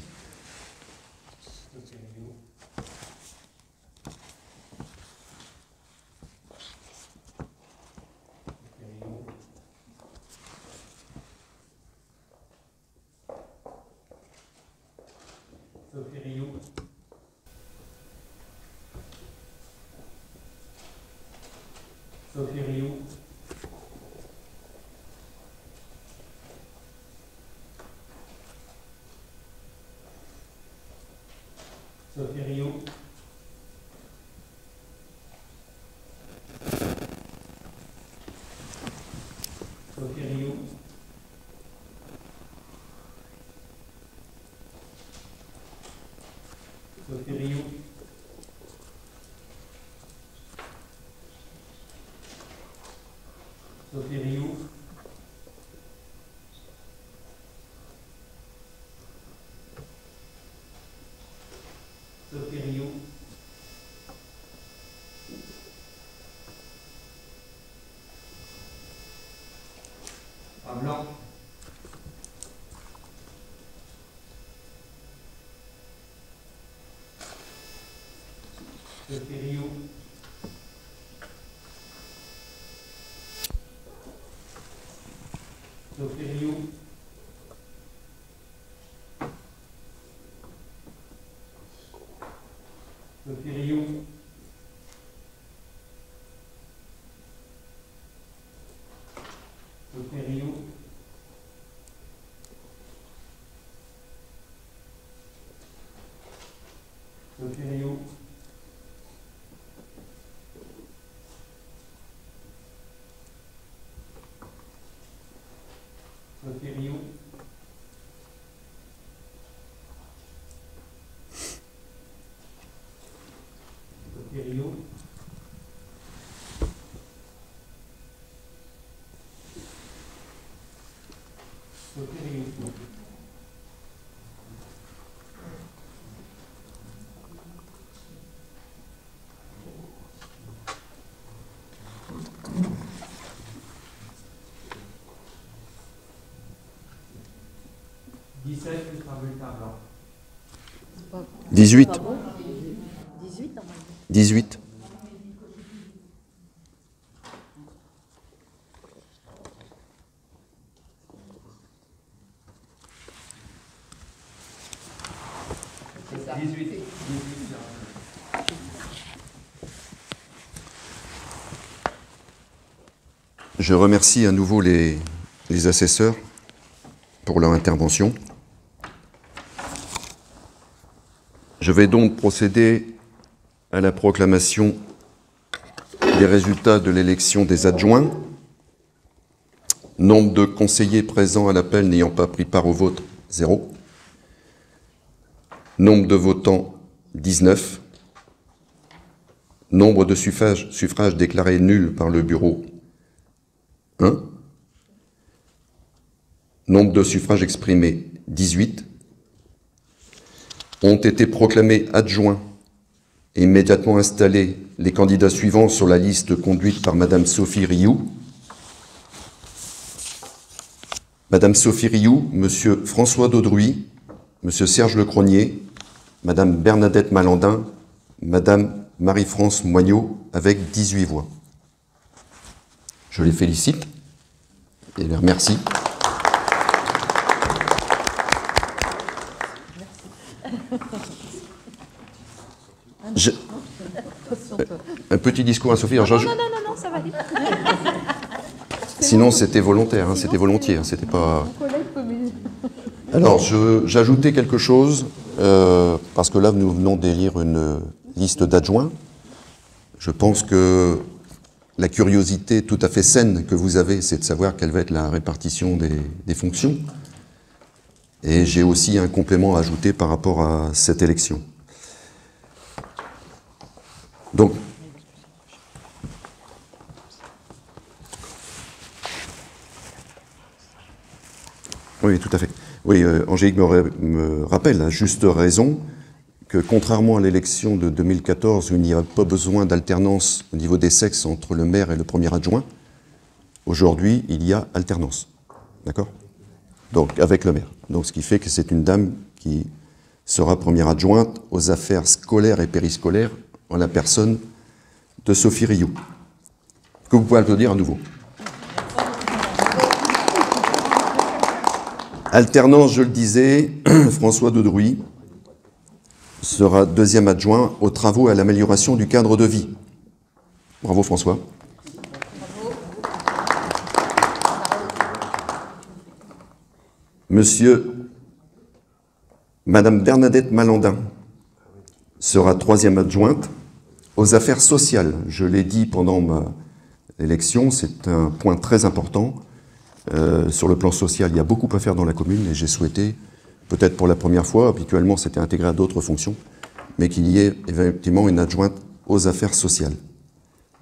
do Rio. Dix-sept plus le tableau. Dix-huit. Dix-huit. Je remercie à nouveau les, assesseurs pour leur intervention. Je vais donc procéder à la proclamation des résultats de l'élection des adjoints. Nombre de conseillers présents à l'appel n'ayant pas pris part au vote, zéro. Nombre de votants, 19. Nombre de suffrages déclarés nuls par le bureau, Nombre de suffrages exprimés, 18. Ont été proclamés adjoints et immédiatement installés les candidats suivants sur la liste conduite par Madame Sophie Rioux. Madame Sophie Rioux, Monsieur François Daudruy, Monsieur Serge Lecronier, Madame Bernadette Malandin, Madame Marie-France Moignot, avec 18 voix. Je les félicite et les remercie. Je- Un petit discours à Sophie. Non, non, non, non, ça va aller. Sinon, c'était volontaire, hein, c'était volontiers, hein, c'était pas. Alors, j'ajoutais quelque chose, euh, parce que là, nous venons d'élire une liste d'adjoints. Je pense que la curiosité tout à fait saine que vous avez, c'est de savoir quelle va être la répartition des, des fonctions. Et j'ai aussi un complément à ajouter par rapport à cette élection. Donc, Oui, tout à fait. Oui, euh, Angélique me, me rappelle à juste raison que contrairement à l'élection de 2014 où il n'y a pas besoin d'alternance au niveau des sexes entre le maire et le premier adjoint, aujourd'hui il y a alternance. D'accord? Donc avec le maire. Donc ce qui fait que c'est une dame qui sera première adjointe aux affaires scolaires et périscolaires en la personne de Sophie Rioux. Que vous pouvez applaudir à nouveau. Alternance, je le disais, François Dedrouy sera deuxième adjoint aux travaux et à l'amélioration du cadre de vie. Bravo François. Monsieur, Madame Bernadette Malandin sera troisième adjointe aux affaires sociales. Je l'ai dit pendant ma élection, c'est un point très important. Euh, sur le plan social, il y a beaucoup à faire dans la commune et j'ai souhaité, peut-être pour la première fois, habituellement c'était intégré à d'autres fonctions, mais qu'il y ait effectivement une adjointe aux affaires sociales.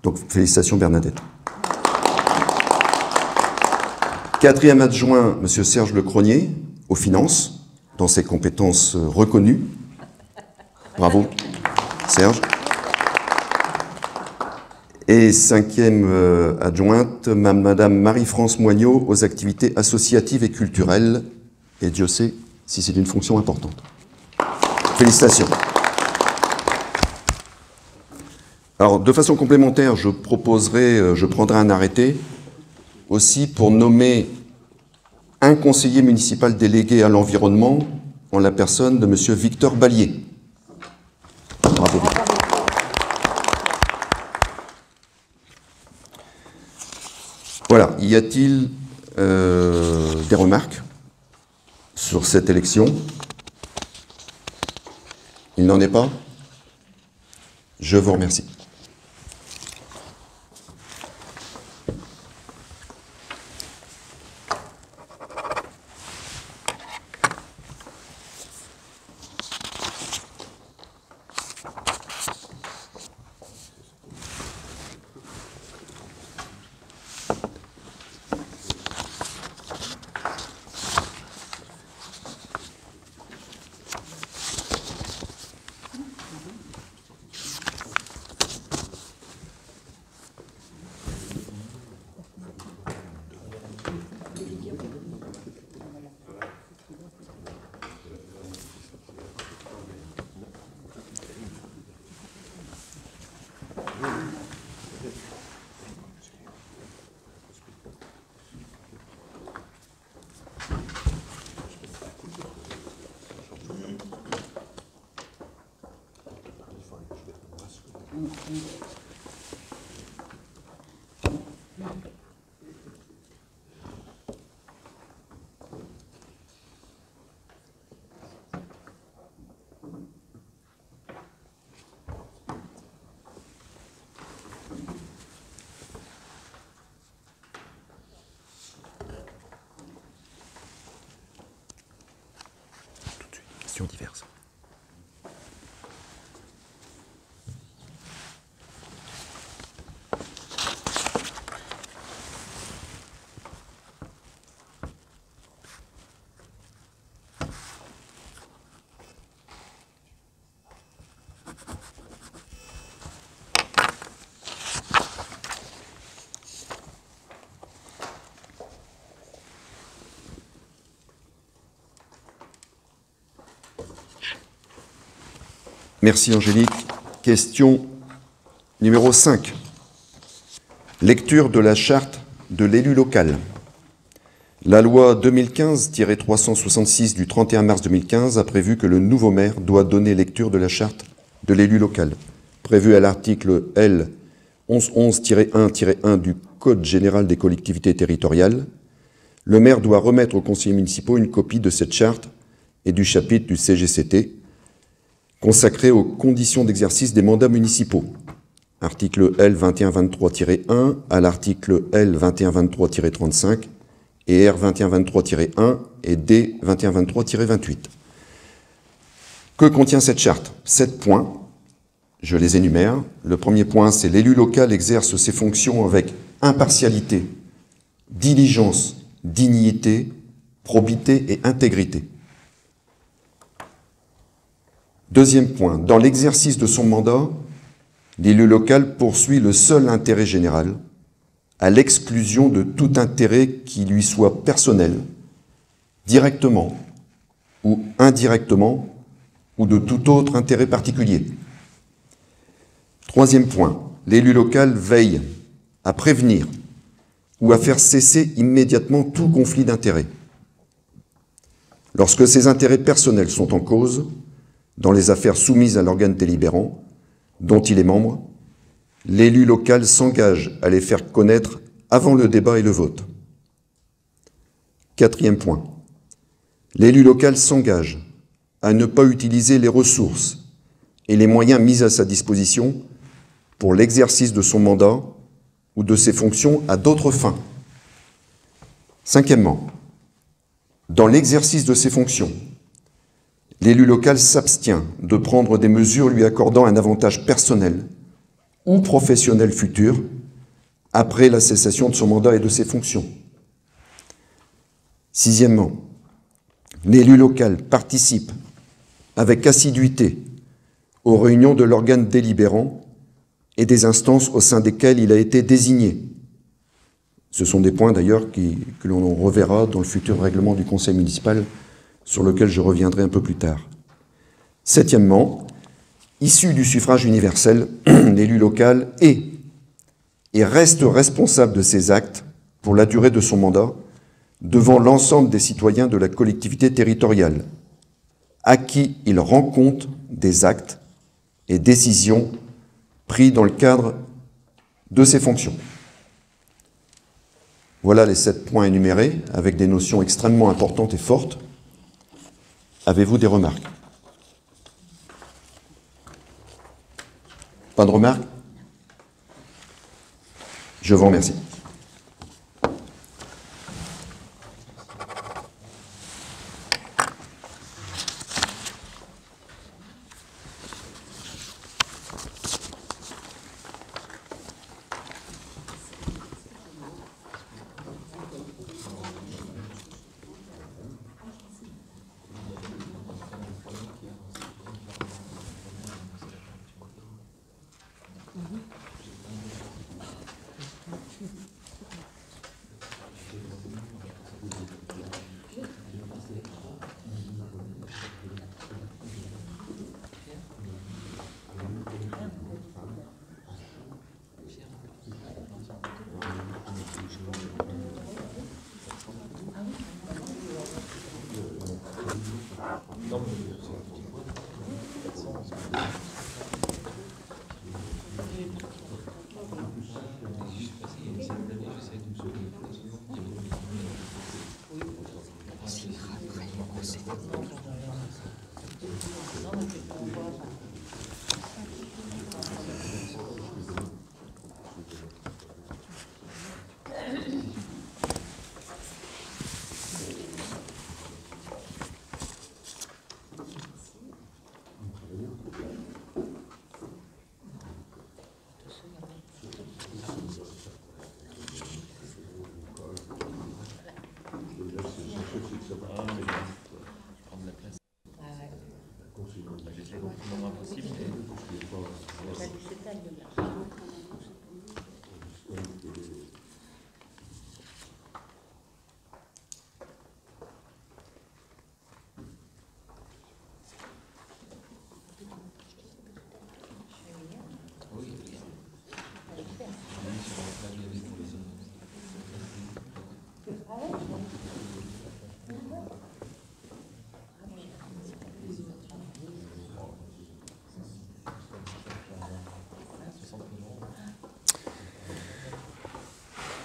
Donc félicitations Bernadette. Quatrième adjoint, M. Serge Lecronier, aux finances, dans ses compétences euh, reconnues. Bravo, Serge. Et cinquième euh, adjointe, ma- Madame Marie-France Moignot, aux activités associatives et culturelles. Et Dieu sait si c'est une fonction importante. Félicitations. Alors, de façon complémentaire, je proposerai, euh, je prendrai un arrêté aussi pour nommer un conseiller municipal délégué à l'environnement en la personne de Monsieur Victor Ballier. Bravo. Voilà, y a-t-il euh, des remarques sur cette élection? Il n'en est pas? Je vous remercie. Merci Angélique. Question numéro 5. Lecture de la charte de l'élu local. La loi 2015-366 du 31 mars 2015 a prévu que le nouveau maire doit donner lecture de la charte de l'élu local, prévue à l'article L 1111-1-1 du Code général des collectivités territoriales. Le maire doit remettre aux conseillers municipaux une copie de cette charte et du chapitre du CGCT consacré aux conditions d'exercice des mandats municipaux, article L 2123-1 à l'article L 2123-35 et R 2123-1 et D 2123-28. Que contient cette charte? Sept points. Je les énumère. Le premier point, c'est l'élu local exerce ses fonctions avec impartialité, diligence, dignité, probité et intégrité. Deuxième point, dans l'exercice de son mandat, l'élu local poursuit le seul intérêt général, à l'exclusion de tout intérêt qui lui soit personnel, directement ou indirectement, ou de tout autre intérêt particulier. Troisième point, l'élu local veille à prévenir ou à faire cesser immédiatement tout conflit d'intérêts. Lorsque ses intérêts personnels sont en cause, dans les affaires soumises à l'organe délibérant, dont il est membre, l'élu local s'engage à les faire connaître avant le débat et le vote. Quatrième point. L'élu local s'engage à ne pas utiliser les ressources et les moyens mis à sa disposition pour l'exercice de son mandat ou de ses fonctions à d'autres fins. Cinquièmement, dans l'exercice de ses fonctions, l'élu local s'abstient de prendre des mesures lui accordant un avantage personnel ou professionnel futur après la cessation de son mandat et de ses fonctions. Sixièmement, l'élu local participe avec assiduité aux réunions de l'organe délibérant et des instances au sein desquelles il a été désigné. Ce sont des points d'ailleurs que l'on reverra dans le futur règlement du conseil municipal sur lequel je reviendrai un peu plus tard. Septièmement, issu du suffrage universel, l'élu local est et reste responsable de ses actes pour la durée de son mandat devant l'ensemble des citoyens de la collectivité territoriale, à qui il rend compte des actes et décisions pris dans le cadre de ses fonctions. Voilà les sept points énumérés avec des notions extrêmement importantes et fortes. Avez-vous des remarques? Pas de remarques? Je vous remercie.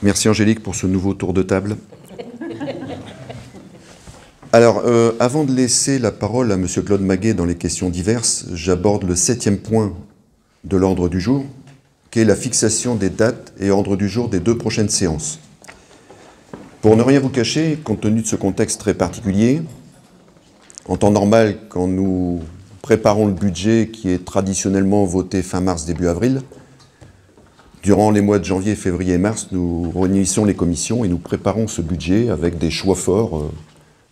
Merci Angélique pour ce nouveau tour de table. Alors, euh, avant de laisser la parole à M. Claude Maguet dans les questions diverses, j'aborde le septième point de l'ordre du jour, qui est la fixation des dates et ordre du jour des deux prochaines séances. Pour ne rien vous cacher, compte tenu de ce contexte très particulier, en temps normal, quand nous préparons le budget qui est traditionnellement voté fin mars, début avril, durant les mois de janvier, février et mars, nous réunissons les commissions et nous préparons ce budget avec des choix forts euh,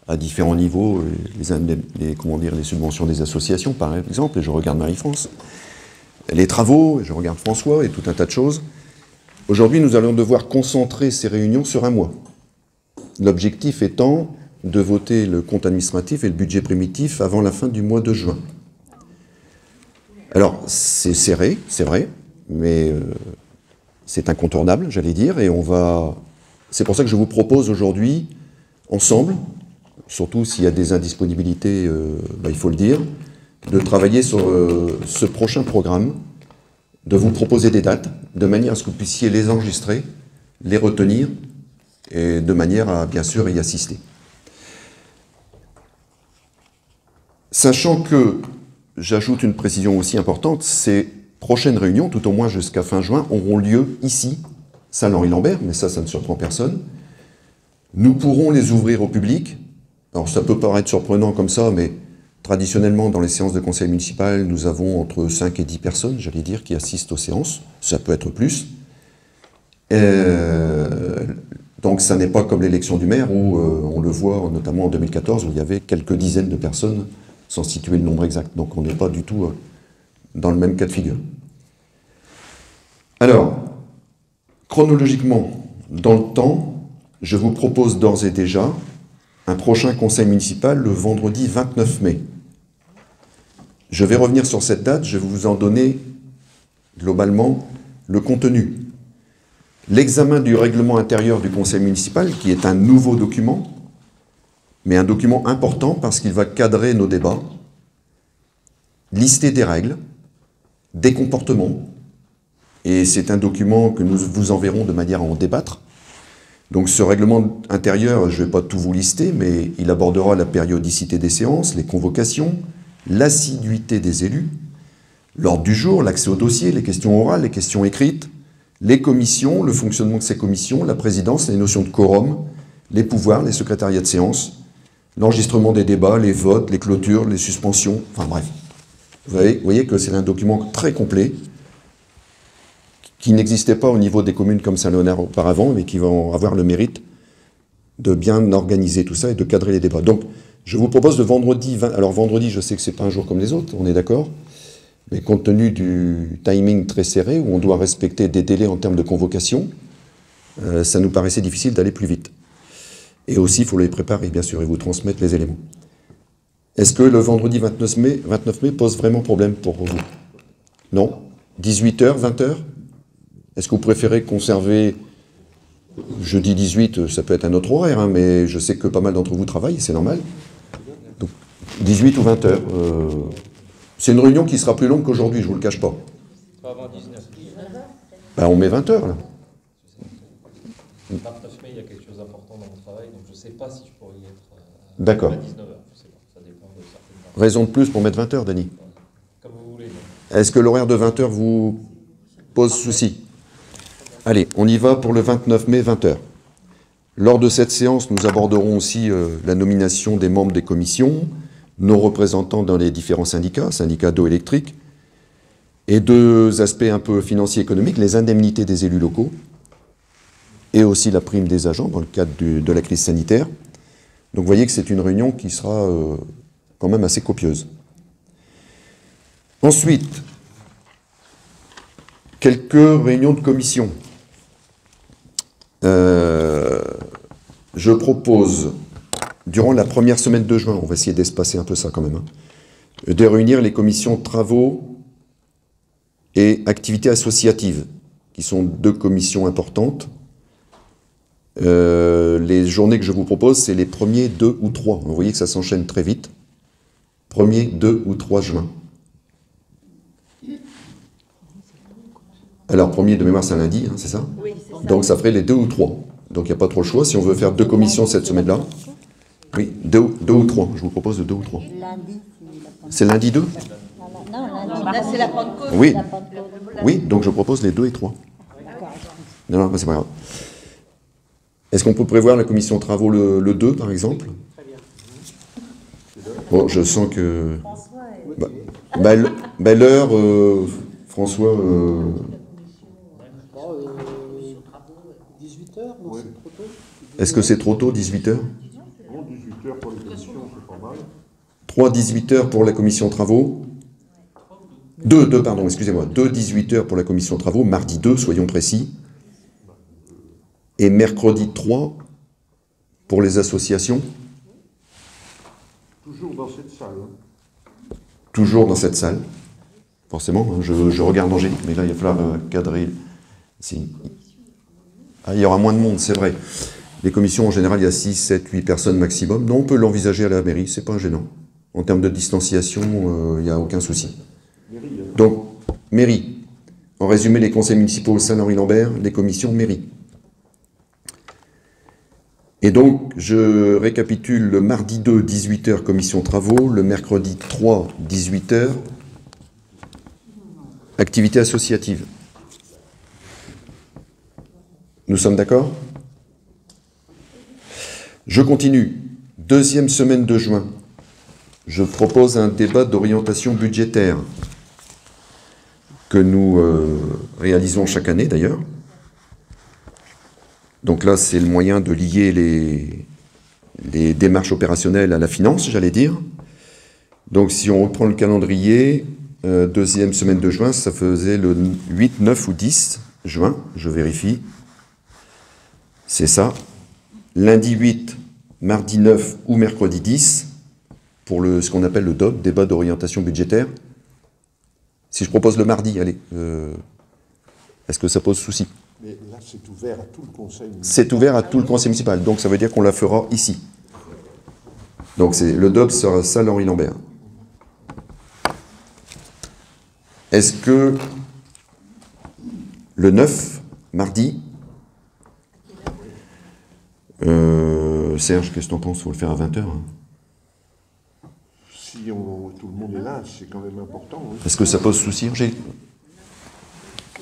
à différents niveaux, les, indem- les- comment dire, les subventions des associations par exemple, et je regarde Marie-France, les travaux, et je regarde François et tout un tas de choses. Aujourd'hui, nous allons devoir concentrer ces réunions sur un mois. L'objectif étant de voter le compte administratif et le budget primitif avant la fin du mois de juin. Alors, c'est serré, c'est vrai, mais euh, c'est incontournable, j'allais dire, et on va. C'est pour ça que je vous propose aujourd'hui, ensemble, surtout s'il y a des indisponibilités, euh, bah, il faut le dire, de travailler sur euh, ce prochain programme, de vous proposer des dates, de manière à ce que vous puissiez les enregistrer, les retenir, et de manière à bien sûr y assister. Sachant que, j'ajoute une précision aussi importante, ces prochaines réunions, tout au moins jusqu'à fin juin, auront lieu ici, salle Henri Lambert, mais ça, ça ne surprend personne. Nous pourrons les ouvrir au public. Alors ça peut paraître surprenant comme ça, mais traditionnellement, dans les séances de conseil municipal, nous avons entre 5 et 10 personnes, j'allais dire, qui assistent aux séances. Ça peut être plus. Euh, donc ça n'est pas comme l'élection du maire où euh, on le voit notamment en 2014 où il y avait quelques dizaines de personnes sans situer le nombre exact. Donc on n'est pas du tout euh, dans le même cas de figure. Alors, chronologiquement, dans le temps, je vous propose d'ores et déjà un prochain conseil municipal le vendredi 29 mai. Je vais revenir sur cette date, je vais vous en donner globalement le contenu. L'examen du règlement intérieur du conseil municipal, qui est un nouveau document, mais un document important parce qu'il va cadrer nos débats, lister des règles, des comportements, et c'est un document que nous vous enverrons de manière à en débattre. Donc ce règlement intérieur, je ne vais pas tout vous lister, mais il abordera la périodicité des séances, les convocations, l'assiduité des élus, l'ordre du jour, l'accès aux dossiers, les questions orales, les questions écrites, les commissions, le fonctionnement de ces commissions, la présidence, les notions de quorum, les pouvoirs, les secrétariats de séance, l'enregistrement des débats, les votes, les clôtures, les suspensions, enfin bref. Vous voyez, que c'est un document très complet qui n'existait pas au niveau des communes comme Saint-Léonard auparavant, mais qui vont avoir le mérite de bien organiser tout ça et de cadrer les débats. Donc, je vous propose de vendredi 20... Alors vendredi, je sais que c'est pas un jour comme les autres, on est d'accord mais compte tenu du timing très serré, où on doit respecter des délais en termes de convocation, euh, ça nous paraissait difficile d'aller plus vite. Et aussi, il faut les préparer, bien sûr, et vous transmettre les éléments. Est-ce que le vendredi 29 mai, 29 mai pose vraiment problème pour vous? Non? 18h, 20h Est-ce que vous préférez conserver, jeudi 18, ça peut être un autre horaire, hein, mais je sais que pas mal d'entre vous travaillent, c'est normal. Donc, 18 ou 20h euh, c'est une réunion qui sera plus longue qu'aujourd'hui, je ne vous le cache pas. Pas avant 19. Ben, on met 20 heures, là. 29 mai, il y a quelque chose d'important dans mon travail, donc je ne sais pas si je pourrais y être euh, D'accord. à 19h. Je sais pas, ça dépend de certaines personnes. Raison de plus pour mettre 20 heures, Denis. Comme vous voulez. Est-ce que l'horaire de 20 heures vous pose souci? Allez, on y va pour le 29 mai, 20 heures. Lors de cette séance, nous aborderons aussi euh, la nomination des membres des commissions, nos représentants dans les différents syndicats, syndicats d'eau électrique, et deux aspects un peu financiers économiques, les indemnités des élus locaux, et aussi la prime des agents dans le cadre de la crise sanitaire. Donc vous voyez que c'est une réunion qui sera euh, quand même assez copieuse. Ensuite, quelques réunions de commission. Euh, je propose, durant la première semaine de juin, on va essayer d'espacer un peu ça quand même, hein, de réunir les commissions travaux et activités associatives, qui sont deux commissions importantes. Euh, les journées que je vous propose, c'est les premiers 2 ou 3. Vous voyez que ça s'enchaîne très vite. 1er, 2 ou 3 juin. Alors, premier de mémoire, c'est un lundi, hein, c'est ça Oui, c'est ça. Donc, ça ferait les deux ou trois. Donc, il n'y a pas trop le choix. Si on veut faire deux commissions cette semaine-là, oui, deux, ou- deux ou trois. Je vous propose de deux ou trois. Lundi, c'est la Pentecôte. C'est lundi deux Non, lundi. Là, c'est la Pentecôte. Oui. Oui, donc je propose les deux et trois. D'accord. Non, non, c'est pas grave. Est-ce qu'on peut prévoir la commission travaux le, le 2, par exemple? Bon, je sens que... Bah, bah, le- bah, l'heure, euh, François... euh, 18h, non, c'est trop tôt. Est-ce que c'est trop tôt, 18h Bon, 18 heures? Pour les commissions, c'est pas mal. 3 18h pour la commission travaux 2, 2, pardon, excusez-moi. 2 18h pour la commission travaux, mardi 2, soyons précis. Et mercredi 3 pour les associations, Toujours dans cette salle. hein. toujours dans cette salle. Forcément, hein, je, je regarde Angélique, mais là, il va falloir euh, cadrer. Ah, il y aura moins de monde, c'est vrai. Les commissions, en général, il y a 6, 7, 8 personnes maximum. Non, on peut l'envisager à la mairie, c'est pas gênant. En termes de distanciation, euh, il n'y a aucun souci. Hein. Donc, mairie. En résumé, les conseils municipaux Saint-Henri-Lambert, les commissions mairie. Et donc, je récapitule le mardi 2, 18h, commission travaux, le mercredi 3, 18h, activité associative. Nous sommes d'accord? Je continue. Deuxième semaine de juin. Je propose un débat d'orientation budgétaire que nous euh, réalisons chaque année d'ailleurs. Donc là, c'est le moyen de lier les, les démarches opérationnelles à la finance, j'allais dire. Donc si on reprend le calendrier, euh, deuxième semaine de juin, ça faisait le 8, 9 ou 10 juin, je vérifie. C'est ça. Lundi 8, mardi 9 ou mercredi 10, pour le, ce qu'on appelle le DOB, débat d'orientation budgétaire. Si je propose le mardi, allez, euh, est-ce que ça pose souci? Mais là, c'est ouvert à tout le conseil. C'est ouvert à tout le conseil municipal, donc ça veut dire qu'on la fera ici. Donc c'est le DOB sera salle Henri Lambert. Est-ce que le 9, mardi, euh, Serge, qu'est-ce que t'en penses? Faut le faire à 20h. Si on- tout le monde est là, c'est quand même important. hein. Est-ce que ça pose souci, Angélique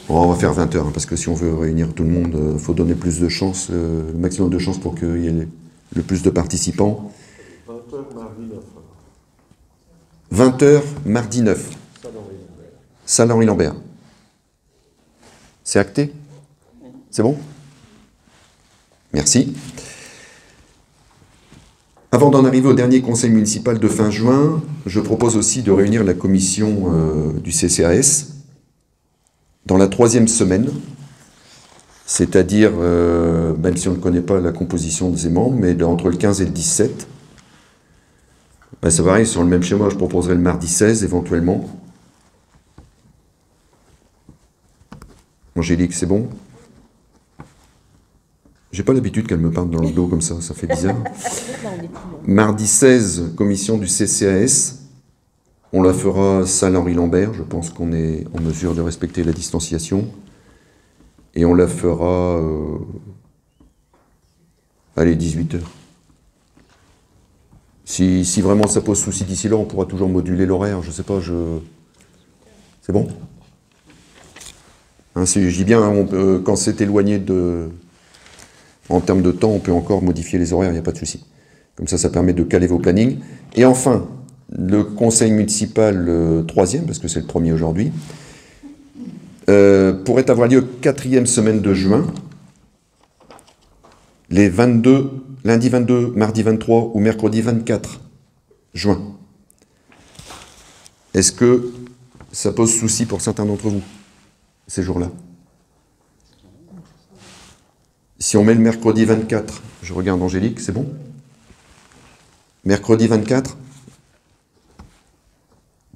Bon, on va faire 20 heures, hein, parce que si on veut réunir tout le monde, il faut donner plus de chances, euh, le maximum de chances pour qu'il y ait le- plus de participants. 20h, mardi 9. 20 heures, mardi 9, salle Henri Lambert. C'est acté? C'est bon? Merci. Avant d'en arriver au dernier conseil municipal de fin juin, je propose aussi de réunir la commission euh, du CCAS dans la troisième semaine, c'est-à-dire, euh, même si on ne connaît pas la composition de ses membres, mais entre le 15 et le 17. Ben, c'est pareil, sur le même schéma, je proposerai le mardi 16 éventuellement. Angélique, c'est bon? J'ai pas l'habitude qu'elle me parle dans le dos comme ça, ça fait bizarre. Mardi 16, commission du CCAS. On la fera salle Henri Lambert, je pense qu'on est en mesure de respecter la distanciation. Et on la fera. euh, allez, 18h. Si, si vraiment ça pose souci d'ici là, on pourra toujours moduler l'horaire, je sais pas, je. C'est bon? Hein, Je dis bien, peut- quand c'est éloigné de. En termes de temps, on peut encore modifier les horaires, il n'y a pas de souci. Comme ça, ça permet de caler vos plannings. Et enfin, le conseil municipal euh, troisième, parce que c'est le premier aujourd'hui, euh, pourrait avoir lieu quatrième semaine de juin, les 22, lundi 22, mardi 23 ou mercredi 24 juin. Est-ce que ça pose souci pour certains d'entre vous, ces jours-là? Si on met le mercredi 24, je regarde Angélique, c'est bon? Mercredi 24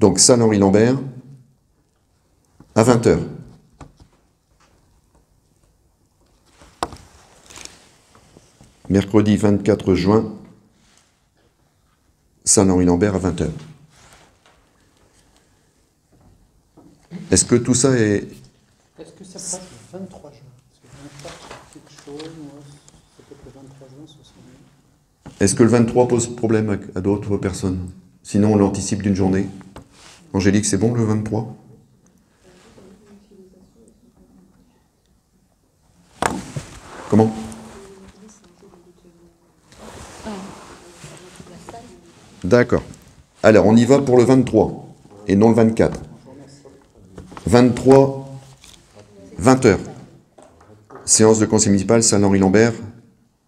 donc Saint-Henri-Lambert, à 20h. Mercredi 24 juin, Saint-Henri-Lambert à 20h. Est-ce que tout ça est. Est-ce que ça passe le 23 juin? Est-ce que le 23 pose problème à d'autres personnes? Sinon, on l'anticipe d'une journée. Angélique, c'est bon le 23 Comment? D'accord. Alors, on y va pour le 23 et non le 24. 23, 20 heures. Séance de conseil municipal, salle Henri Lambert.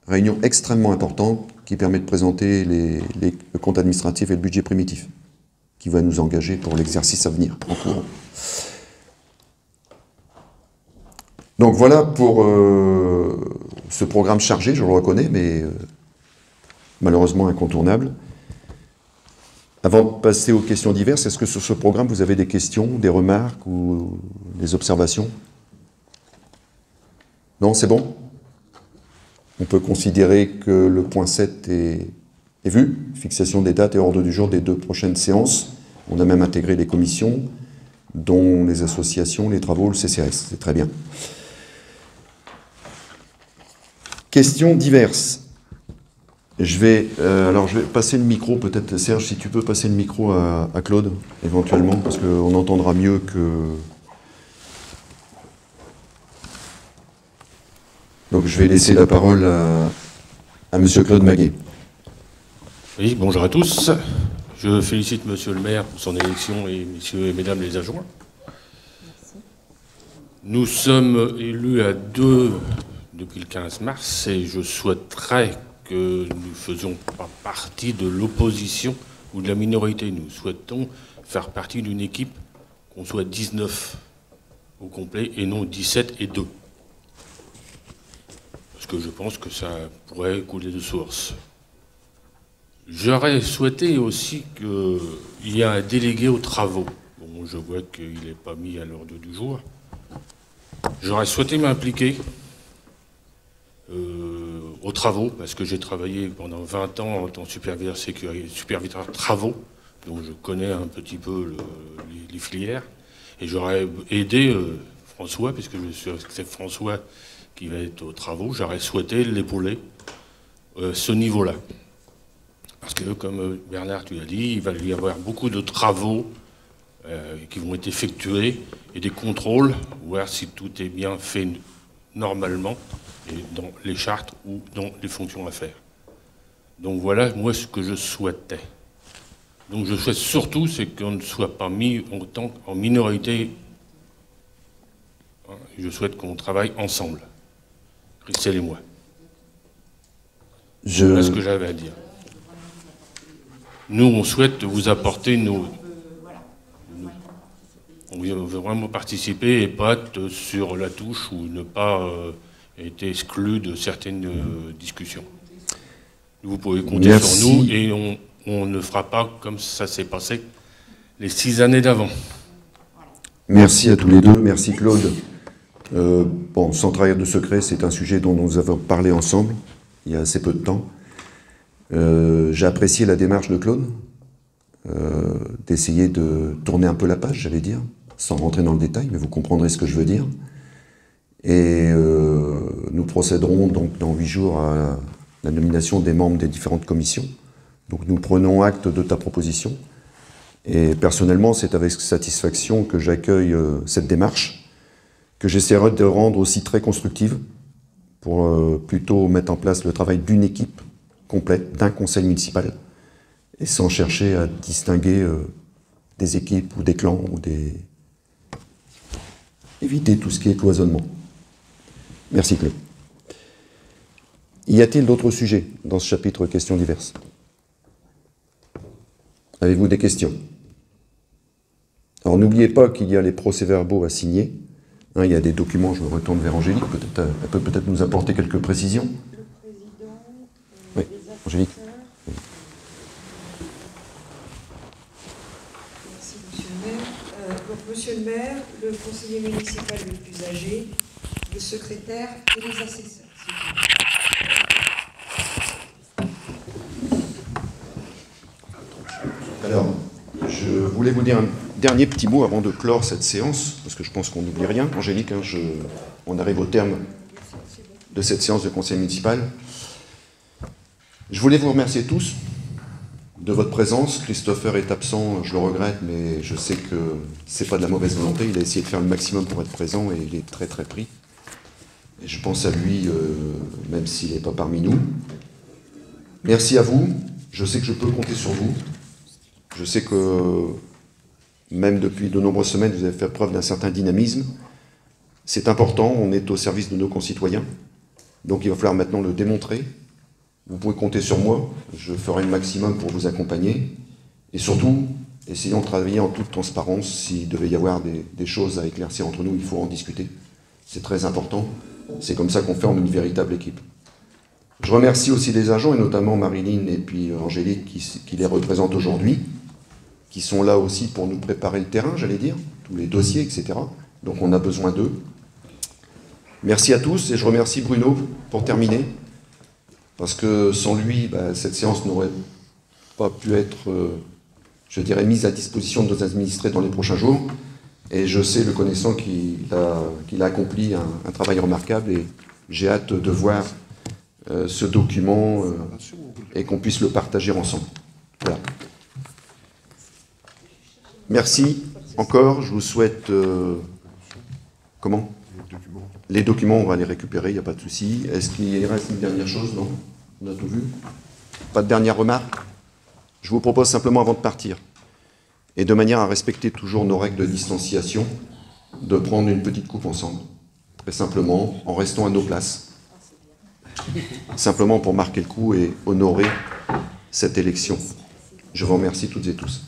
Réunion extrêmement importante qui permet de présenter le compte administratif et le budget primitif qui va nous engager pour l'exercice à venir en. Donc voilà pour euh, ce programme chargé, je le reconnais, mais euh, malheureusement incontournable. Avant de passer aux questions diverses, est-ce que sur ce programme, vous avez des questions, des remarques ou des observations? Non, c'est bon? On peut considérer que le point 7 est, est vu, fixation des dates et ordre du jour des deux prochaines séances. On a même intégré les commissions, dont les associations, les travaux, le CCRS. C'est très bien. Questions diverses. Je vais, euh, alors je vais passer le micro, peut-être Serge, si tu peux passer le micro à, Claude, éventuellement, parce qu'on entendra mieux que. Donc je vais laisser la parole à, à Claude Maguet. Oui, bonjour à tous. Je félicite Monsieur le maire pour son élection et messieurs et mesdames les adjoints. Nous sommes élus à deux depuis le 15 mars et je souhaiterais que nous ne faisions pas partie de l'opposition ou de la minorité. Nous souhaitons faire partie d'une équipe qu'on soit 19 au complet et non 17 et 2. Parce que je pense que ça pourrait couler de source. J'aurais souhaité aussi qu'il y ait un délégué aux travaux. Bon, je vois qu'il n'est pas mis à l'ordre du jour. J'aurais souhaité m'impliquer euh, aux travaux, parce que j'ai travaillé pendant 20 ans en tant que superviseur, sécurité, superviseur travaux, donc je connais un petit peu le- les, filières. Et j'aurais aidé euh, François, puisque je suis c'est François qui va être aux travaux, j'aurais souhaité l'épauler euh, ce niveau-là. Parce que, comme euh, Bernard, tu l'as dit, il va y avoir beaucoup de travaux euh, qui vont être effectués et des contrôles, voir si tout est bien fait normalement et dans les chartes ou dans les fonctions à faire. Donc voilà, moi, ce que je souhaitais. Donc je souhaite surtout, c'est qu'on ne soit pas mis en, tant, en minorité. Hein, Je souhaite qu'on travaille ensemble, Christelle et moi. Je, Voilà ce que j'avais à dire. Nous, on souhaite vous apporter nos. On veut vraiment participer et pas être sur la touche ou ne pas euh, être exclu de certaines euh, discussions. Vous pouvez compter Merci. sur nous et on, on ne fera pas comme ça s'est passé les six années d'avant. Merci à tous les deux. Merci Claude. Euh, bon, sans trahir de secret, c'est un sujet dont nous avons parlé ensemble il y a assez peu de temps. Euh, J'ai apprécié la démarche de Claude, euh, d'essayer de tourner un peu la page, j'allais dire, sans rentrer dans le détail, mais vous comprendrez ce que je veux dire. Et euh, nous procéderons donc dans huit jours à la nomination des membres des différentes commissions. Donc nous prenons acte de ta proposition. Et personnellement, c'est avec satisfaction que j'accueille cette démarche, que j'essaierai de rendre aussi très constructive, pour plutôt mettre en place le travail d'une équipe complète, d'un conseil municipal, et sans chercher à distinguer euh, des équipes ou des clans ou des. éviter tout ce qui est cloisonnement. Merci Claude. Y a-t-il d'autres sujets dans ce chapitre questions diverses? Avez-vous des questions? Alors n'oubliez pas qu'il y a les procès-verbaux à signer. Hein, il y a des documents, je me retourne vers Angélique, peut-être, elle peut peut-être nous apporter quelques précisions. Angélique. Merci, monsieur le maire. Euh, donc, monsieur le maire, le conseiller municipal le plus âgé, le secrétaire et les assesseurs. Alors, je voulais vous dire un dernier petit mot avant de clore cette séance, parce que je pense qu'on n'oublie rien. Angélique, hein, je- on arrive au terme de cette séance de conseil municipal. Je voulais vous remercier tous de votre présence. Christopher est absent, je le regrette, mais je sais que c'est pas de la mauvaise volonté. Il a essayé de faire le maximum pour être présent et il est très très pris. Je pense à lui, euh, même s'il n'est pas parmi nous. Merci à vous. Je sais que je peux compter sur vous. Je sais que même depuis de nombreuses semaines, vous avez fait preuve d'un certain dynamisme. C'est important, on est au service de nos concitoyens. Donc il va falloir maintenant le démontrer. Vous pouvez compter sur moi, je ferai le maximum pour vous accompagner. Et surtout, essayons de travailler en toute transparence. S'il devait y avoir des, choses à éclaircir entre nous, il faut en discuter. C'est très important. C'est comme ça qu'on forme une véritable équipe. Je remercie aussi les agents, et notamment Marilyn et puis Angélique qui, qui les représentent aujourd'hui, qui sont là aussi pour nous préparer le terrain, j'allais dire, tous les dossiers, etc. Donc on a besoin d'eux. Merci à tous et je remercie Bruno pour terminer, parce que sans lui, bah, cette séance n'aurait pas pu être, euh, je dirais, mise à disposition de nos administrés dans les prochains jours. Et je sais, le connaissant, qu'il a, accompli un, travail remarquable et j'ai hâte de voir euh, ce document euh, et qu'on puisse le partager ensemble. Voilà. Merci encore. Je vous souhaite. euh, Les documents, on va les récupérer, il n'y a pas de souci. Est-ce qu'il reste une dernière chose? Non On a tout vu Pas de dernière remarque? Je vous propose simplement, avant de partir, et de manière à respecter toujours nos règles de distanciation, de prendre une petite coupe ensemble. Très simplement, en restant à nos places simplement pour marquer le coup et honorer cette élection. Je vous remercie toutes et tous.